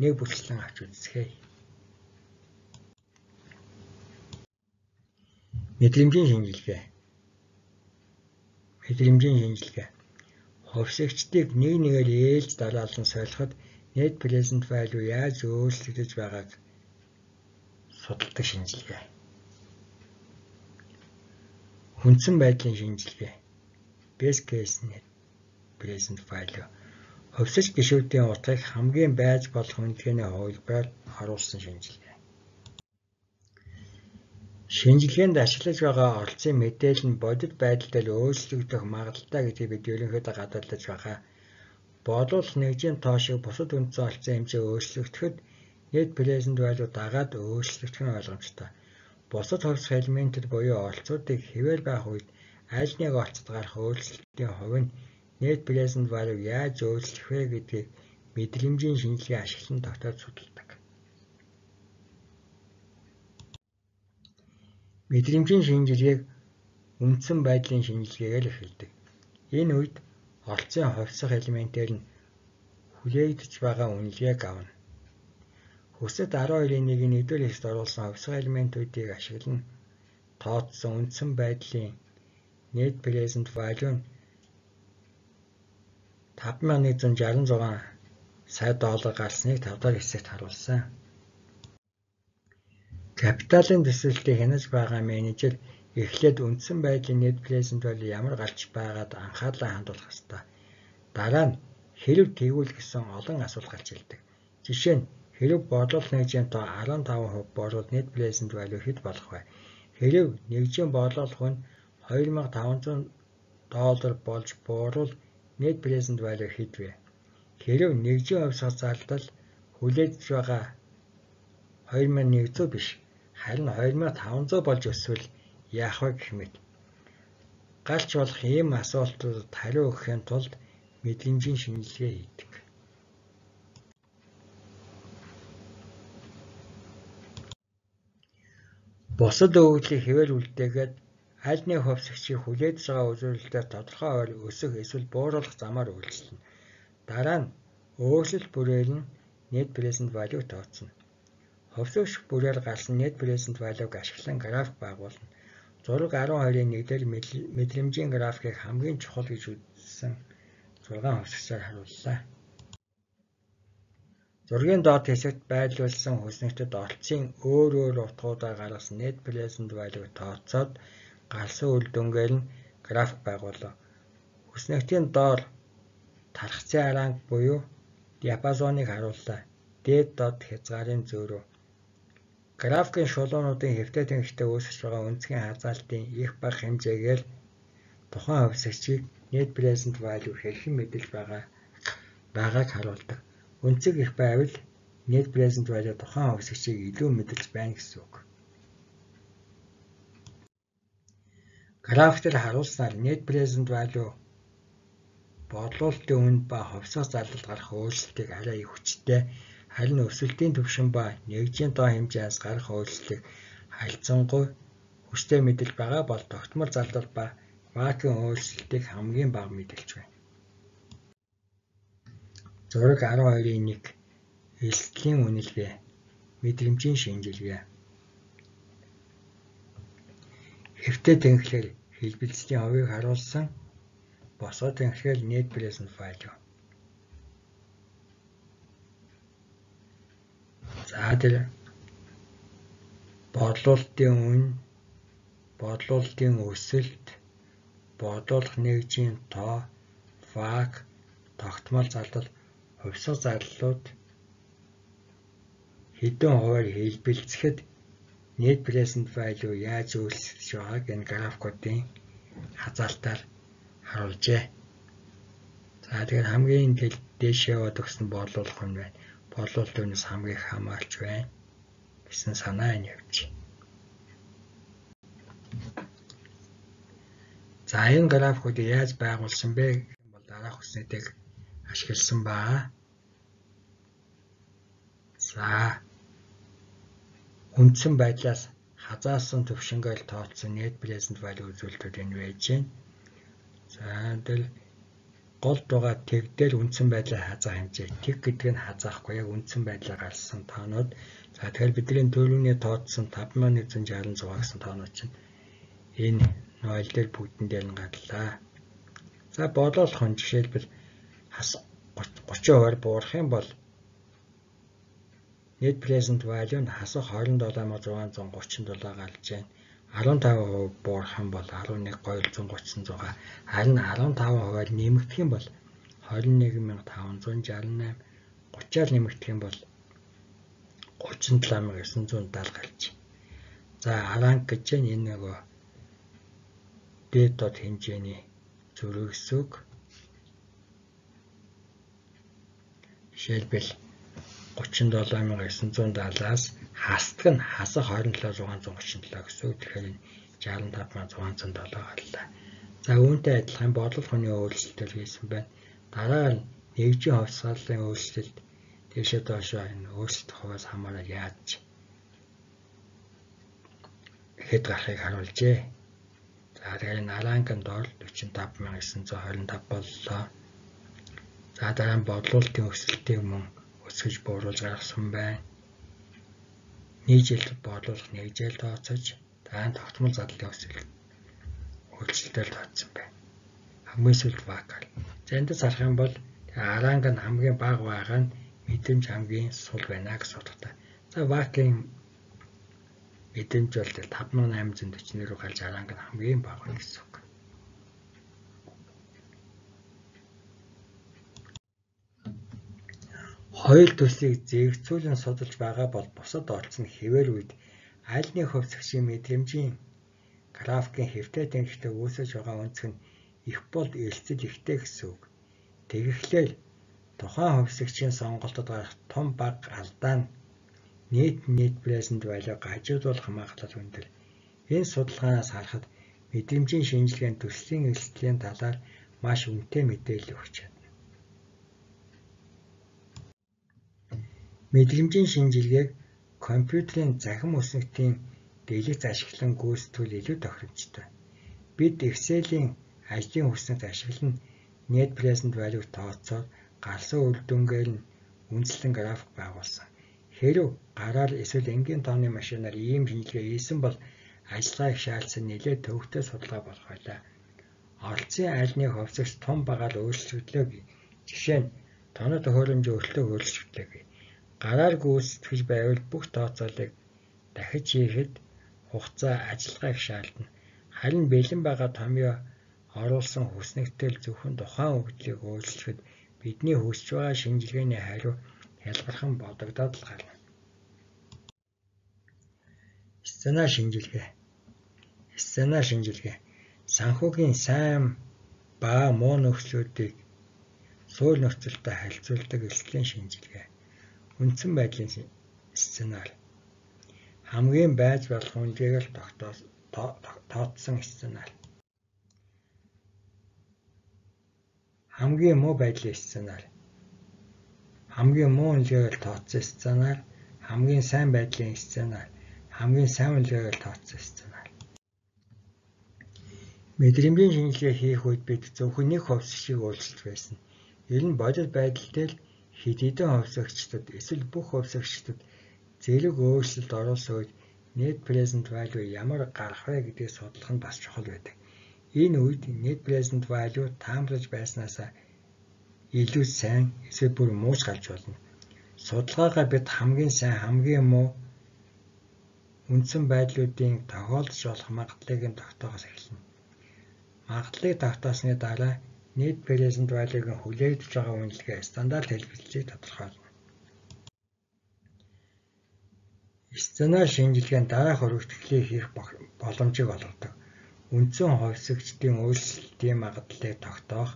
нэг бүрчлэн авч үзье. Мэдрэмжийн шинжилгээ. Мэдрэмжийн шинжилгээ хувьсэгчдийг нэг нэгээр ээлж дараалан солиход net present value яаж өөрчлөгдөж байгааг судалдаг шинжилгээ. Хүндсэн байдлын шинжилгээ. Base case net present value хувьсэж гишүүдийн утгыг хамгийн байж болох үнэлгээний хувилбараар харуулсан шинжилгээ. Шинжилгээнд ашиглаж байгаа оролцсон мэдээлэл нь бодит байдал дээр өөрчлөгдөх магадaltaй гэдгийг бид ерөнхийдөө гадаалж байгаа. Бодвол нэгжийн тоо шиг бусад үндсэн олцсон хэмжээ өөрчлөгдөхөд net present value дагаад өөрчлөгдөх нь ойлгомжтой. Бусад хувьсах элементэд буюу олцуудыг хэвээр байх үед аль нэг олцод гарах өөрчлөлтийн хувь нь net present value яаж өөрчлөх вэ гэдгийг мэдрэмжийн шинжилгээ ашиглан тогтоож судалдаг. Мэдрэмжийн шинжилгээг үндсэн байдлын шинжилгээгээр эхэлдэг. Энэ үед олцын хувьсах элементээр нь хүлээгдэж байгаа үнэлгээг авна. Хүсэт 12.1-ийн 1-р хэсэгт оруулсан хувьсах элементүүдийг ашиглан тооцсон үндсэн байдлын net present value нь 5166 сая доллар гарсныг 5 дахь хэсэгт харуулсан. Капиталын төсвөлтийг хянаж байгаа менежер эхлээд үндсэн байдлын net present value ямар гарч байгаад анхаарлаа хандуулах ёстой. Дараа нь хэрв тэгвэл гэсэн олон асуулт гарч ирдэг. Жишээ нь хэрв бодлол нэгжийн тоо 15% болвол net present value хэд болох вэ? Хэрв нэгжийн бодлол хүн 2500 доллар болж буурвал net present value хэд вэ? Хэрв нэгжийн хувьсгал зардал хүлээж байгаа 2100 биш харин 2500 болж өсвөл яах вэ гэх мэт. Галч болох ийм асуултуудад хариу өгөхийн тулд мэдрэмжийн шинжилгээ хийдэг. Бусад өгөгдлийг хэвээр үлдээгээд аль нэг хувьсгчийг хүлээж байгаа үзүүлэлтээр тодорхой ойр өсөх эсвэл бууруулах замаар үйлчлэнэ. Дараа нь өөрчлөлт бүрээр нь net present value тооцно. Хувьсгч бүрээр гарсан net present value-г ашиглан график байгуулна. Зураг 12-ийн 1-дээр мэдрэмжийн графикийг хамгийн чухал гэж үзсэн 6 хувьсгчаар харууллаа. Зургийн доод хэсэгт байрлуулсан хүснэгтэд олцын өөр өөр утгуудаар гаргасан net present value тооцоод гарсан үр дүнгээр нь график байгуулав. Хүснэгтийн доор тархацын аранг буюу диапазоныг харууллаа. Дээд доод хязгаарын зөөрөө. Графикын шулуунуудын хэвтэ тэнгистэй үүсэж байгаа өнцгийн хязгаалтын их бага хэмжээгээр тухайн хувьсгчийг net present value хэрхэн мэдэж байгаа байгааг харуулдаг. Өнцөг их байвал net present value тухайн хувьсгчийг илүү мэдэж байна гэсэн үг. Графикээр харуулснаар net present value бодлуулалтын үнд ба хувьсгал зардалд гарах өөрчлөлтийг арай их хүчтэй харин өсөлтийн түвшин ба нэгжийн доо хэмжээс гарах өөрчлөлтийг харилцангуй хүчтэй мэдэж байгаа бол тогтмол зардал ба вакуум өөрчлөлтийг хамгийн бага мэдэлж байна. Зураг 12-ийн 1 элсдлийн үнэлгээ мэдрэмжийн шинжилгээ Хэвтэ тэнхлэр хэлбэлцлийн хувийг харуулсан босоо тэнхлэр net present value. За тэр бодлуулалтын үн, бодлуулалтын өсөлт, бодлуулах нэгжийн тоо, фак, тогтмол зардал, хувьсгал зарлалууд хэдэн хувиар хэлбэлцэхэд net present value яаж үйлчлэж байгааг энэ графикуудын хазаалтаар харуулжээ. За тэгэхээр хамгийн дээшээ яваад өгсөн бодлуулах нь байна. Бодлуулалт өнөөс хамгийн их хамаарч байна гэсэн санаа энэ явж. За энэ графикуудыг яаж байгуулсан бэ гэх юм бол дараах үснэдэг ашигласан ба. За үндсэн байдлаас хазаасан төвшингээр тооцсон net present value үзүүлэлтүүд энэ байж байна. За тэгэл голд байгаа тэг дээр үндсэн байдлаа хазаах хэмжээ. Тэг гэдэг нь хазаахгүй яг үндсэн байдлаа гарсан тоонууд. За тэгэхээр бидний төрөний тооцсон 5166 гэсэн тоонууд чинь энэ нойл дээр бүгдэн дээр нь гарлаа. За бодлуулах нь жишээлбэл 30% буурах юм бол net present value нь хасах 27637 гарч байна. 15% буурах юм бол 11236 харин 15%-аар нэмэгдэх юм бол 21568 30-аар нэмэгдэх юм бол 37970 гарч. За аранг гэж энэ нөгөө дээд дот хэмжээний үг. Жишээлбэл 37970-аас хасдаг нь хасах 27637 гэсэн үг. Тэгэхээр энэ 65607 гарлаа. За үүнтэй адилхан бодлогын өөрчлөлтөөр хийсэн байна. Дараа нь нэгжийн хувьсгалын өөрчлөлт дэшээ доошоо энэ өөрчлөлт хуваас хамаараа яаж хэд гарахыг харуулжээ. За тэгэхээр энэ аланган доор 45925 боллоо. За дараа нь бодлуулалтын өсөлтийг мөн өсгөж бууруулж гаргасан байна. Нийжил бодлуулах нэгжэл тооцож дараа нь тогтмол задлын өсөлт өөрчлөлтөөр тооцсон байна. Хамгийн сүүлд вакал. За энд зарах юм бол аранг нь хамгийн бага байгаа нь мэдрэмж хамгийн сул байна гэж судалтай. За вакийн мэдрэмж бол 5840 руу гарч аранг нь хамгийн бага гэсэн үг. Хоёул төслийг зэрэгцүүлэн судалж байгаа бол бусад олц нь хэвээр үед аль нэг хувьсгчийн мэдрэмжийн графикийн хэвтэй тэнхтэй үүсэж байгаа өнцг нь их бол эрсдэл ихтэй гэсэн үг. Тэгэхлээр тухайн хувьсгчийн сонголтод гарах том баг алдаа нь нийт нийт present value гажуудуулах магадлал өндөр. Энэ судалгаанаас харахад мэдрэмжийн шинжилгээний төслийн эрсдлийн талаар маш үнэтэй мэдээлэл өгч байна. Мэдрэмжийн шинжилгээг компьютерийн захим үсэгтийн дэлгэц ашиглан гүйцэтгэвэл илүү тохиромжтой. Бид Excel-ийн ажлын хүснэгт ашиглан net present value тооцоод гарсан үр дүнгээр нь үндэслэн график байгуулсан. Хэрв гараар эсвэл энгийн тооны машинаар ийм шинжилгээ хийсэн бол ажиллагааг шаардсан нэлээд төвөгтэй судалгаа болох байлаа. Оролцсон аль нэг хувьсагч том багаар өөрчлөгдлөөгүй. Жишээ нь тоног төхөөрөмжийн өртөг өөрчлөгдлөөгүй. Гараар гүйцэтгэж байвал бүх тооцоолыг дахиж хийхэд хугацаа ажиллагааг шаардна. Харин бэлэн байгаа томьёо оруулсан хүснэгтэл зөвхөн тухайн өгдлийг өөрчлөхөд бидний хүсэж байгаа шинжилгээний хариу хялбархан бодогдоод л гарна. Сценар шинжилгээ. Сценар шинжилгээ. Санхүүгийн сайн ба муу нөхцлүүдийг суур нөхцөлтэй харьцуулдаг эрсдлийн шинжилгээ. Үндсэн байдлын сценар. Хамгийн байж болох үнэлгээг л тооцсон сценар. Хамгийн муу байдлын сценар. Хамгийн муу үнэлгээгээр тооцсон сценар, хамгийн сайн байдлын сценар, хамгийн сайн үнэлгээгээр тооцсон сценар. Мэдрэмжийн шинжилгээ хийх үед бид зөвхөн нэг хувьсгчийг өөрчилж байсан. Ер нь бодит байдал дээр хэд хэдэн хувьсгчдад эсвэл бүх хувьсгчдад зэрэг өөрчлөлт оруулсан үед net present value ямар гарах вэ гэдгийг судлах нь бас чухал байдаг. Энэ үед net present value таамаглаж байснаас илүү сайн эсвэл бүр мууч гарч болно. Судалгаагаа бид хамгийн сайн, хамгийн муу үндсэн байдлуудын тохиолдож болох магадлалыг нь тогтоохоос эхэлнэ. Магадлалыг тогтоосны дараа нийт present value-гийн хүлээгдэж байгаа үнэлгээ стандарт хэлбэлцийг тодорхойлно. Сценар шинжилгээнд дараах өргөтгөлийг хийх боломжийг олгодог. Үндсэн хувьсгчдын өөрчлөлтийн магадлалыг тогтоох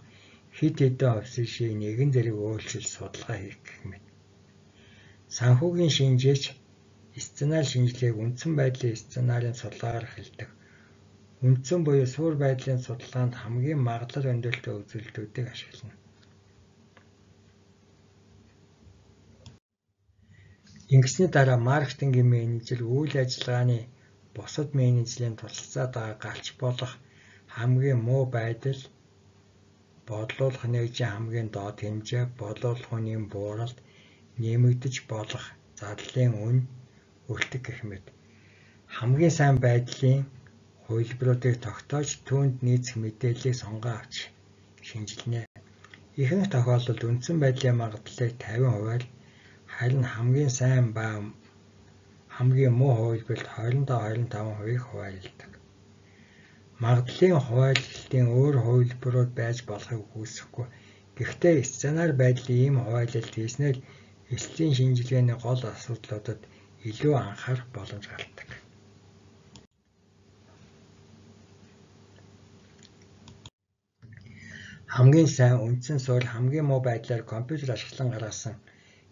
хэд хэдэн хувьсгчийг нэгэн зэрэг өөрчилж судалгаа хийх гэх мэт. Санхүүгийн шинжээч сценар шинжилгээг үндсэн байдлын сценарын судалгаагаар эхэлдэг. Үндсэн буюу суур байдлын судалгаанд хамгийн магадлал өндөртэй үзүүлэлтүүдийг ашиглана. Ингэсний дараа маркетингийн менежер үйл ажиллагааны бусад менежерийн тусалцаад байгаа галч болох хамгийн муу байдал бодлуулах нэгжийн хамгийн доод хэмжээ, бодлуулах үнийн бууралт, нэмэгдэж болох зарлалын үн, өртөг гэх мэт хамгийн сайн байдлын хувилбаруудыг тогтоож түүнд нийцэх мэдээллийг сонгоо авч шинжилнэ. Ихэнх тохиолдолд үндсэн байдлын магадлалыг 50%-аар харин хамгийн сайн ба хамгийн муу хувилбарт 27-25%-ийг хуваалцдаг. Магадлалын хуваалцалтын өөр хувилбарууд байж болохыг үүсэхгүй. Гэхдээ сценар байдлын ийм хуваалцалт хийснээр эрсдлийн шинжилгээний гол асуудлуудад илүү анхаарах боломж гардаг. Хамгийн сайн үндсэн суурь хамгийн муу байдлаар компьютер ашиглан гаргасан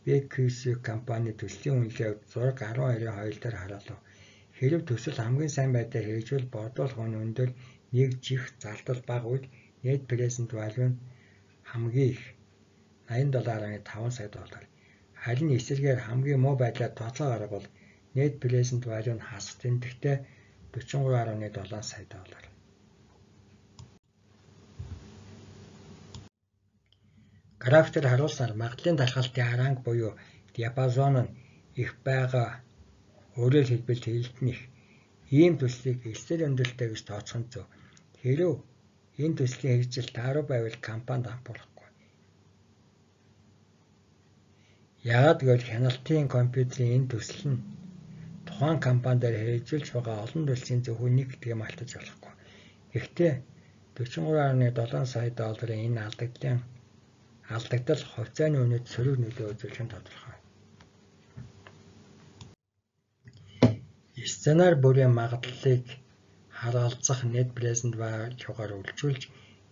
BQC компани төслийн үнэлгээнд зураг 12-2 дээр хараалав. Хэрв төсөл хамгийн сайн байдлаар хэрэгжүүл бодвол хүн өндөр нэг жих зардал бага үед net present value нь хамгийн их 87.5 сая доллар. Харин эсэргээр хамгийн муу байдлаар тооцоо гаргавал net present value нь хасах тэмдэгтээ 43.7 сая доллар. Графикээр харуулсаар магадлалын талхалтын харанг буюу диапазон нь их байгаа өөрөөр хэлбэл хэлэлтнийх ийм төслийг эсрэг өндөрлөлтэй гэж тооцох нь зөв. Хэрв энэ төслийн хэрэгжил тааруу байвал компанид хамруулахгүй. Яагаад гэвэл хяналтын компьютерийн энэ төсөл нь тухайн компаниар хэрэгжүүлж байгаа олон төслийн зөвхөн нэг гэдгийг мартаж болохгүй. Гэхдээ 43.7 сая долларын энэ алдагдлын алдагдал хувьцааны үнэт сөрөг нөлөө үзүүлэх нь тодорхой. Сценар бүрийн магадлалыг харгалзах net present value-гаар үргэлжлүүлж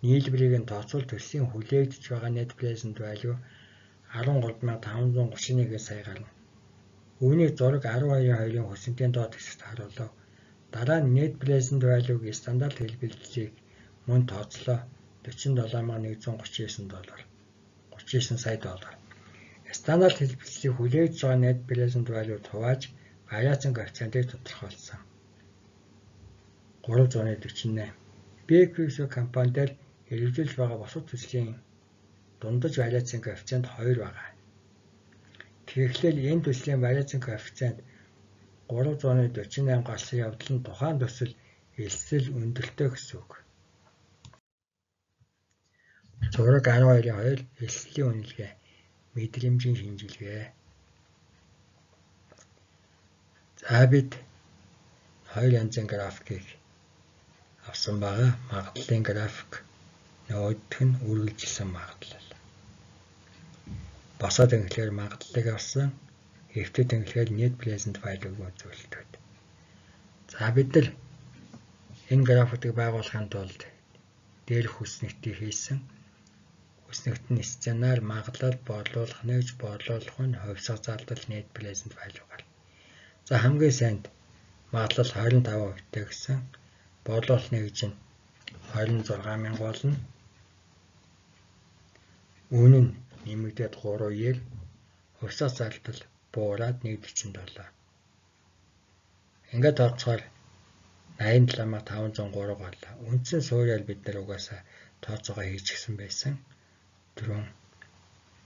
нийлбэрийг нь тооцвол төслийн хүлээгдэж байгаа net present value 13531 сая гарна. Үүнийг зураг 12.2-ын хөсөнтийн доод хэсэгт харуулав. Дараа нь net present value-гийн стандарт хэлбэлцлийг мөн тооцлоо 47139 доллар. 39 сая доллар. Стандарт хэлбэлцлийг хүлээгдэж байгаа net present value хувааж вариацийн коэффициентыг тодорхойлсон. 348. BQX компанидэр хэрэгжүүлж байгаа бусад төслийн дундаж вариацийн коэффициент 2 байгаа. Тэгэхээр энэ төслийн вариацийн коэффициент 348 гарсан явдал нь тухайн төсөл элсэл өндөртэй гэсэн үг. Зураг 12-ийн 2 элслийн үнэлгээ мэдрэмжийн шинжилгээ. За бид хоёр янзын графикийг авсан байгаа. Магадлалын график нөгөөх нь үргэлжилсэн магадлал. Босоод ингэлээр магадлалыг авсан. Хэвтэд ингэлээр net present value-г үзүүлдэг. За бид нар энэ графикыг байгуулахын тулд дээрх хүснэгтийг хийсэн. Хүснэгт нь сценаар магадлал борлуулах нэгж борлуулах нь хувьсах зардал net present value гал. За хамгийн сайнд магадлал 25% гэсэн борлуулах нэгж нь 26 мянга болно. Үүн нь нэмэгдээд 3-ийг хувьсах зардал буураад 147. Ингээд тооцохоор 87503 боллоо. Үндсэн суурьаар бид нар угаасаа тооцоогоо хийчихсэн байсан. Дөрөв.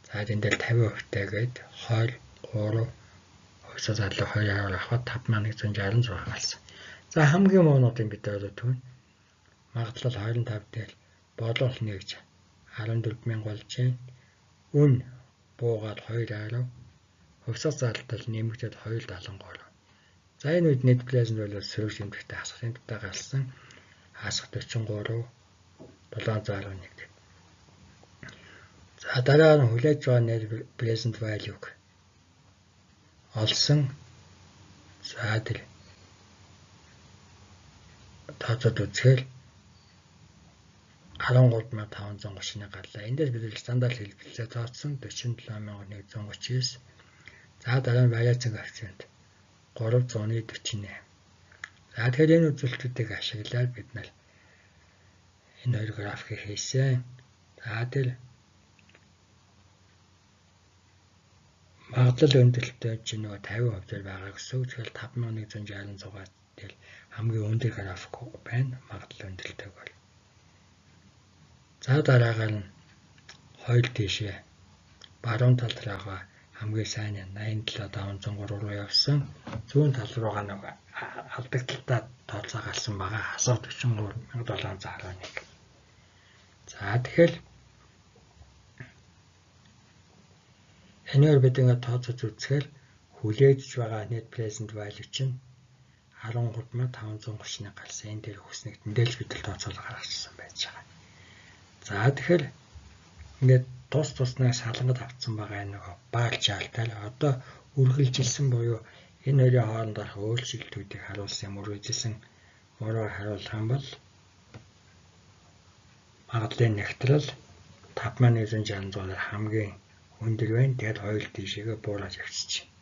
За энэ дээр 50% гээд 20 3 хувьсаа зарлаа 2 авахад 5166 галсан. За хамгийн моонуудын бид одоо түн магадлал 25 дээр боолол нэгж 14000 болж байна. Үн буугаад 2 арав. Хувьсаа зарлал нэмэгдээд 273. За энэ үед net present бол сөрөг шимтгтэй хасах шимтгтэй гарсан. Хасах 43 711. За дараа нь хүлээж байгаа net present value-г олсон. За тэр тооцоод үзэхээр 13530-ны гарлаа. Эндээс бид стандарт хэлбэлцээ тооцсон 47139. За дараа нь вариацийн коэффициент 348. За тэгэхээр энэ үзүүлэлтүүдийг ашиглаад бид нар энэ хоёр графикийг хийсэн. За тэр магадлал өндөрлөлтөй чинь нөгөө 50% дээр байгаа гэсэн үг. Тэгэхээр 5166 дээр хамгийн өндөр график байна. Магадлал өндөрлөлтөйг бол. За дараагаар нь хоёул тийшээ баруун талд байгаа хамгийн сайн нь 87503 руу явсан. Зүүн тал руугаа нэг алдагталтаа тооцоо гарсан байгаа. Асуу 43711. За тэгэхээр энэгээр бид ингээд тооцож үзэхээр хүлээж байгаа net present value чинь 13530-ны гарсан. Энэ дээр хүснэгтэн дээр л бид тооцоолоо гаргачихсан байж байгаа. За тэгэхээр ингээд тус туснаа шалгад авцсан байгаа нэг баг жаалтай одоо үргэлжилсэн буюу энэ хоёрын хооронд гарах өөрчлөлтүүдийг харуулсан юм үргэлжилсэн мураар харуулах юм бол магадлалын нэгтрэл 5966-аар хамгийн өндөр байна. Тэгээд хоёул тийшээгээ буураад явчихж байна.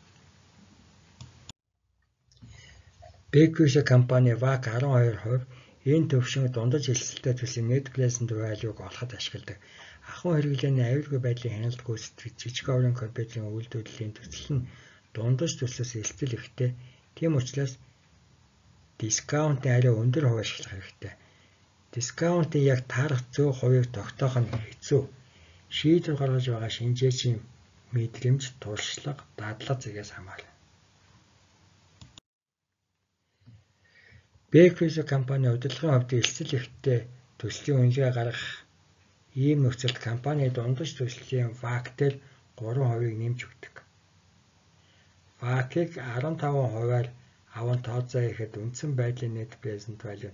BQS компани VAC 12% энэ төвшинг дундаж хэлсэлтэй төслийн net present value-г олоход ашигладаг ахуй хэрэглээний аюулгүй байдлын хяналт гүйцэтгэж жижиг оврын компьютерийн үйлдвэрлэлийн төсөл нь дундаж төслөөс элтэл ихтэй. Тийм учраас дискаунтын арай өндөр хувь ашиглах хэрэгтэй. Дискаунтын яг таарах зөв хувийг тогтоох нь хэцүү. Шийдвэр гаргаж байгаа шинжээчийн мэдрэмж, туршлага, дадлага зэгээс хамаарна. Бэквис компани удирдлагын хувьд элсэл ихтэй төслийн үнэлгээ гаргах Ийм нөхцөлд компани дундаж төслийн ВАК-дээр 3%-ийг нэмж өгдөг. ВАК-ыг 15%-аар аван тооцоо ихэд үндсэн байдлын net present value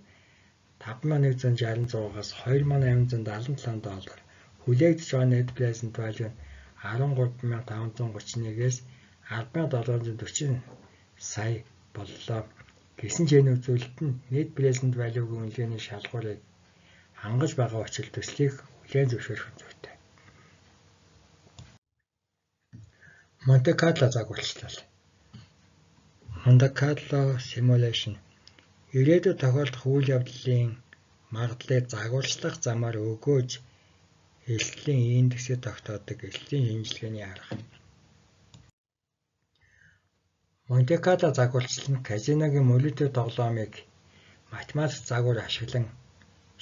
5166-аас 2877 доллар. Хүлээгдэж байгаа net present value 13531-ээс 10740 сая боллоо. Гэсэн ч энэ үзүүлэлт нь net present value-гийн үнэлгээний шалгуурыг хангаж байгаа учраас төслийг хүлээн зөвшөөрөх зүйтэй. Монте Карло загварчлал. Монте Карло simulation ирээдүйд тохиолдох үйл явдлын магадлалыг загварчлах замаар өгөөж элтлийн индексийг тогтоодог элтлийн шинжилгээний арга. Монте Карло загварчлал нь казиногийн мөлөдөө тоглоомыг математик загвар ашиглан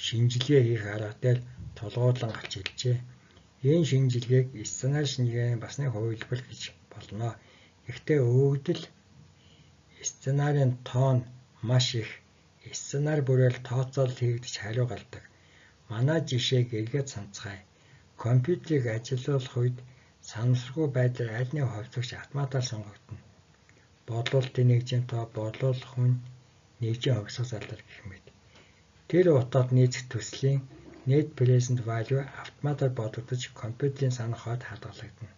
шинжилгээ хийх арга дээр тулгуурлан гарч иржээ. Энэ шинжилгээг сценар шинжилгээний басны хувилбар гэж болно. Гэхдээ өгөгдөл сценарын тоон маш их сценар бүрээр тооцоолол хийгдэж хариу гардаг. Манай жишээг эргээд санацгаая. Компьютерийг ажилуулах үед санамсаргүй байдлаар аль нэг хувьцагч автоматар сонгогдно. Бодлуулалтын нэгжийн тоо, бодлуулах хүн, нэгжийн хувьсгал зарлал гэх мэт. Тэр утгад нийцэх төслийн net present value автоматар бодогдож компьютерийн санах хойд хадгалагдана.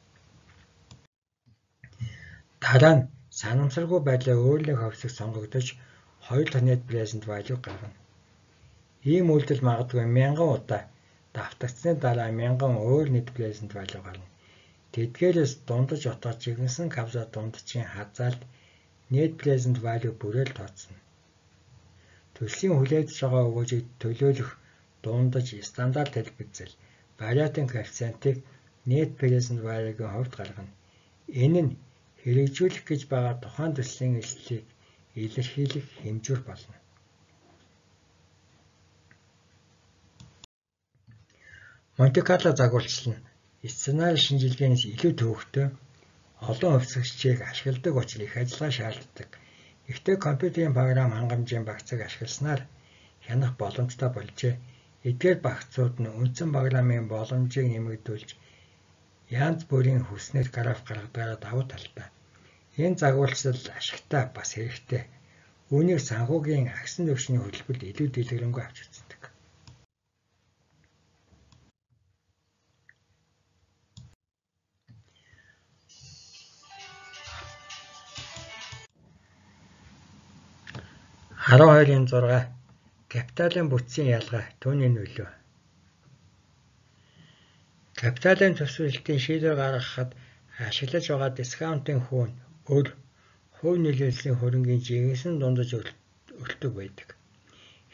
Дараа нь санамсаргүй байдлаар өөр нэг хувьсаг сонгогдож дахь net present value гаргана. Ийм үйлдэл магадгүй мянган удаа давтагдсны дараа мянган өөр net present value гарна. Тэдгээрээс дундаж утга жигнэсэн капса дундчийн хазаалт net present value бүрэл тооцно. Төслийн хүлээж байгаа өгөөжийг төлөөлөх дундаж стандарт хэлбэгзэл вариатын коэффициентийг net present value-гийн хувьд гаргана. Энэ нь хэрэгжүүлэх гэж байгаа тухайн төслийн эслэлийг илэрхийлэх хэмжүүр болно. Монте-Карло загварчлал нь сценарий шинжилгээнээс илүү төвөгтэй олон хувьсгчийг ашигладаг учраас их ажиллагаа шаарддаг. Гэхдээ компьютерийн програм хангамжийн багцыг ашигласнаар хянах боломжтой болжээ. Эдгээр багцууд нь үндсэн програмын боломжийг нэмэгдүүлж янз бүрийн хүснээр граф гаргадагаараа давуу талтай. Энэ загварчлал ашигтай бас хэрэгтэй. Үүнийг санхүүгийн агсан төвшний хөтөлбөрт илүү дэлгэрэнгүй авч үздэг. Харуу хоёрын зураг капиталын бүтцийн ялгаа түүний нөлөө. Капиталын төсвөлтийн шийдвэр гаргахад ашиглаж байгаа дискаунтын хүүн өр хувь нөлөөллийн хөрөнгийн жигсэн дундаж өртөг байдаг.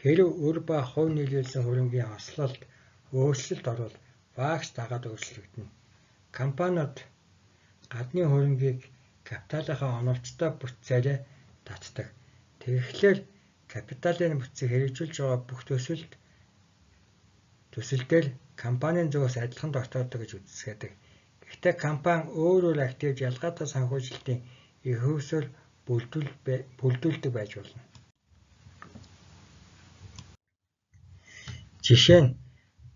Хэрэв өр ба хувь нөлөөллийн хөрөнгийн ослолт өөрчлөлт орвол багш дагаад өөрчлөгдөнө. Компаниуд гадны хөрөнгийг капиталынхаа оновчтой бүтцээрээ татдаг. Тэгэхээр капиталын бүтцийг хэрэгжүүлж байгаа бүх төсөлд төсөлдөр компанийн зүгээс адилхан тогтоодог гэж үздэг. Гэхдээ компани өөрөөр актив ялгаатай санхүүжилтийн их хөвсөөр бүрдүүлдэг байж болно. Жишээ нь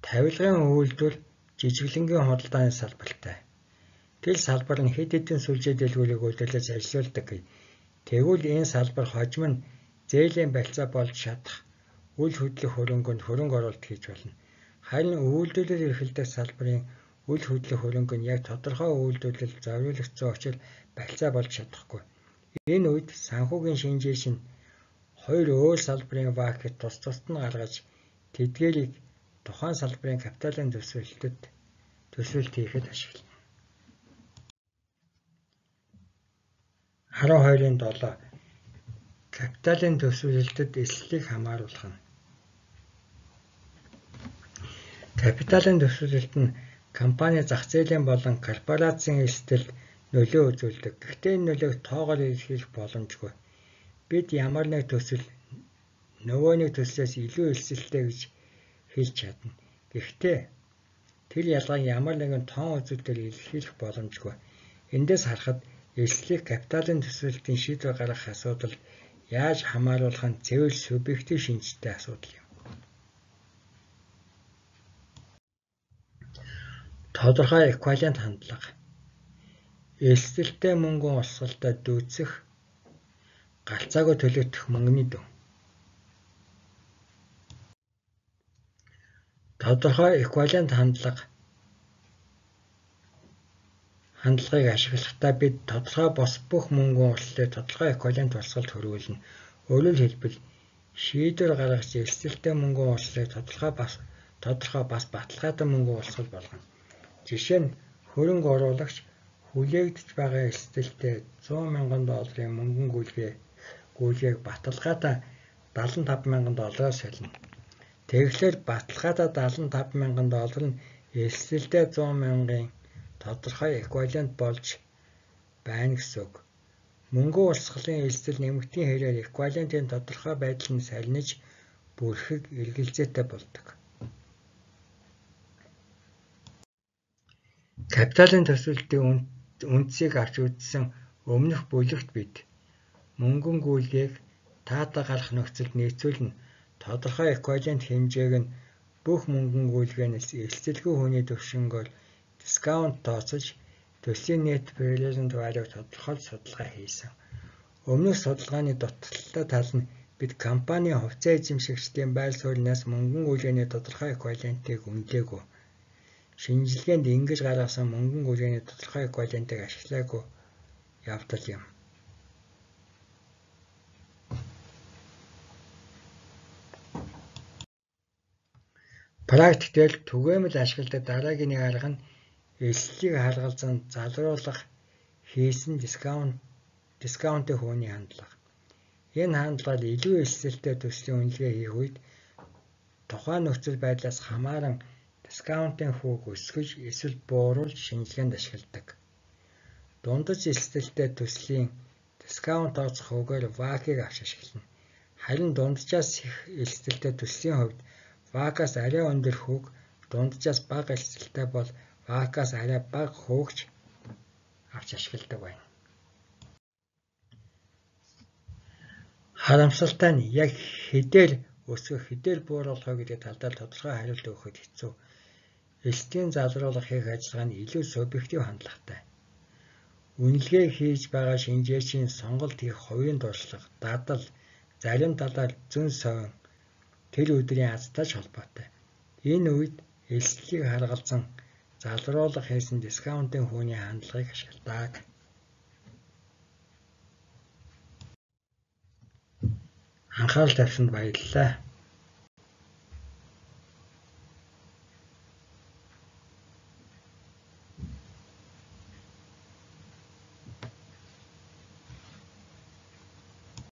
тавилгын үйлдвэр жижиглэнгийн худалдааны салбартай. Тэр салбар нь хэд хэдэн сүлжээ дэлгүүрийг удирдах ажиллаулдаг. Тэгвэл энэ салбар хожим нь зээлийн барьцаа болж чадах үл хөдлөх хөрөнгөнд хөрөнгө оруулалт хийж болно. Харин үйлдвэрлэл эрхэлдэг салбарын үл хөдлөх хөрөнгө нь яг тодорхой үйлдвэрлэл зориулагдсан учраас барьцаа болж чадахгүй. Энэ үед санхүүгийн шинжээч нь хоёр өөр салбарын вакет тус тусад нь гаргаж тэдгээрийг тухайн салбарын капиталын төсвөлтөд төсвөлт хийхэд ашиглана. 12-ын 7 капиталын төсвөлтөд эслэлийг хамааруулах нь Капиталын төсвөлт нь компани зах зээлийн болон корпорацийн эсдэлд нөлөө үзүүлдэг. Гэхдээ энэ нөлөөг тоогоор илэрхийлэх боломжгүй. Бид ямар нэг төсөл нөгөө нэг төслөөс илүү элсэлтэй гэж хэлж чадна. Гэхдээ тэр ялгааг ямар нэгэн тоон үзүүлэлтээр илэрхийлэх боломжгүй. Эндээс харахад эрсдлийг капиталын төсвөлтийн шийдвэр гаргах асуудал яаж хамааруулах нь цэвэр субъектив шинжтэй асуудал юм. Тодорхой эквивалент хандлага Элсэлтэй мөнгөн олсголтой дүүцэх галцаагүй төлөгдөх мөнгөний дүн. Тодорхой эквивалент хандлага хандлагыг ашиглахдаа бид тодорхой бос бүх мөнгөн улсыг тодорхой эквивалент болсголд хөрвүүлнэ. Өөрөөр хэлбэл шийдвэр гаргаж эрсдэлтэй мөнгөн улсыг тодорхой бас тодорхой бас баталгаатай мөнгөн улсгал болгоно. Жишээ нь хөрөнгө оруулагч хүлээгдэж байгаа эрсдэлтэй 100 мянган долларын мөнгөн гүйлгээ гүйлгээг баталгаатай 75 мянган доллараас солино. Тэгэхээр баталгаатай 75 мянган доллар нь эрсдэлтэй 100 мянган тодорхой эквивалент болж байна гэсэн үг. мөнгөн урсгалын элсэл нэмэгдийн хэрээр эквивалентийн тодорхой байдал нь сарниж бүрхэг эргэлзээтэй болдог. Капиталын төсвөлтийн үндсийг авч үзсэн өмнөх бүлэгт бид мөнгөн гүйлгээг таатаа гарах нөхцөлд нийцүүлэн тодорхой эквивалент хэмжээг нь бүх мөнгөн гүйлгээнээс эрсдэлгүй хүний төвшнгөөр дискаунт тооцож төслийн net present value-г тодорхойлж судалгаа хийсэн. Өмнөх судалгааны дутагдaltaй тал нь бид компанийн хувьцаа эзэмшигчдийн байр сууриас мөнгөн гүйлгээний тодорхой эквивалентийг үнэлээгүй. Шинжилгээнд ингэж гаргасан мөнгөн гүйлгээний тодорхой эквивалентийг ашиглаагүй явдал юм. Практикээр түгээмэл ашигладаг дараагийн нэг арга нь эрсдлийг харгалзан залруулах хийсэн дискаунтын хууны хандлага. Энэ хандлага илүү эрсдэлтэй төслийн үнэлгээ хийх үед тухайн нөхцөл байдлаас хамааран дискаунтын хүүг өсгөж эсвэл бууруулж шинжилгээнд ашигладаг. Дундаж эрсдэлтэй төслийн дискаунт тооцох хөвгөөр ВАК-ыг авч ашиглана. Харин дунджаас их эрсдэлтэй төслийн хувьд ВАК-аас арай өндөр хүүг дунджаас бага эрсдэлтэй бол ВАК-аас арай бага хөөгч авч ашигладаг байна. Харамсалтай нь яг хэдээр өсгөх хэдээр бууруулах гэдэг тал дээр тодорхой хариулт өгөхөд хэцүү. Эрсдлийн залруулах хийх ажиллагаа нь илүү субъектив хандлагатай. Үнэлгээ хийж байгаа шинжээчийн сонголт хийх хувийн дуршлага, дадал, зарим талаар зөн совин тэр өдрийн азтай холбоотой. Энэ үед эрсдлийг харгалзан залруулах хийсэн дискаунтын хүүний хандлагыг ашигладаг. Анхаарал тавьсанд баярлалаа.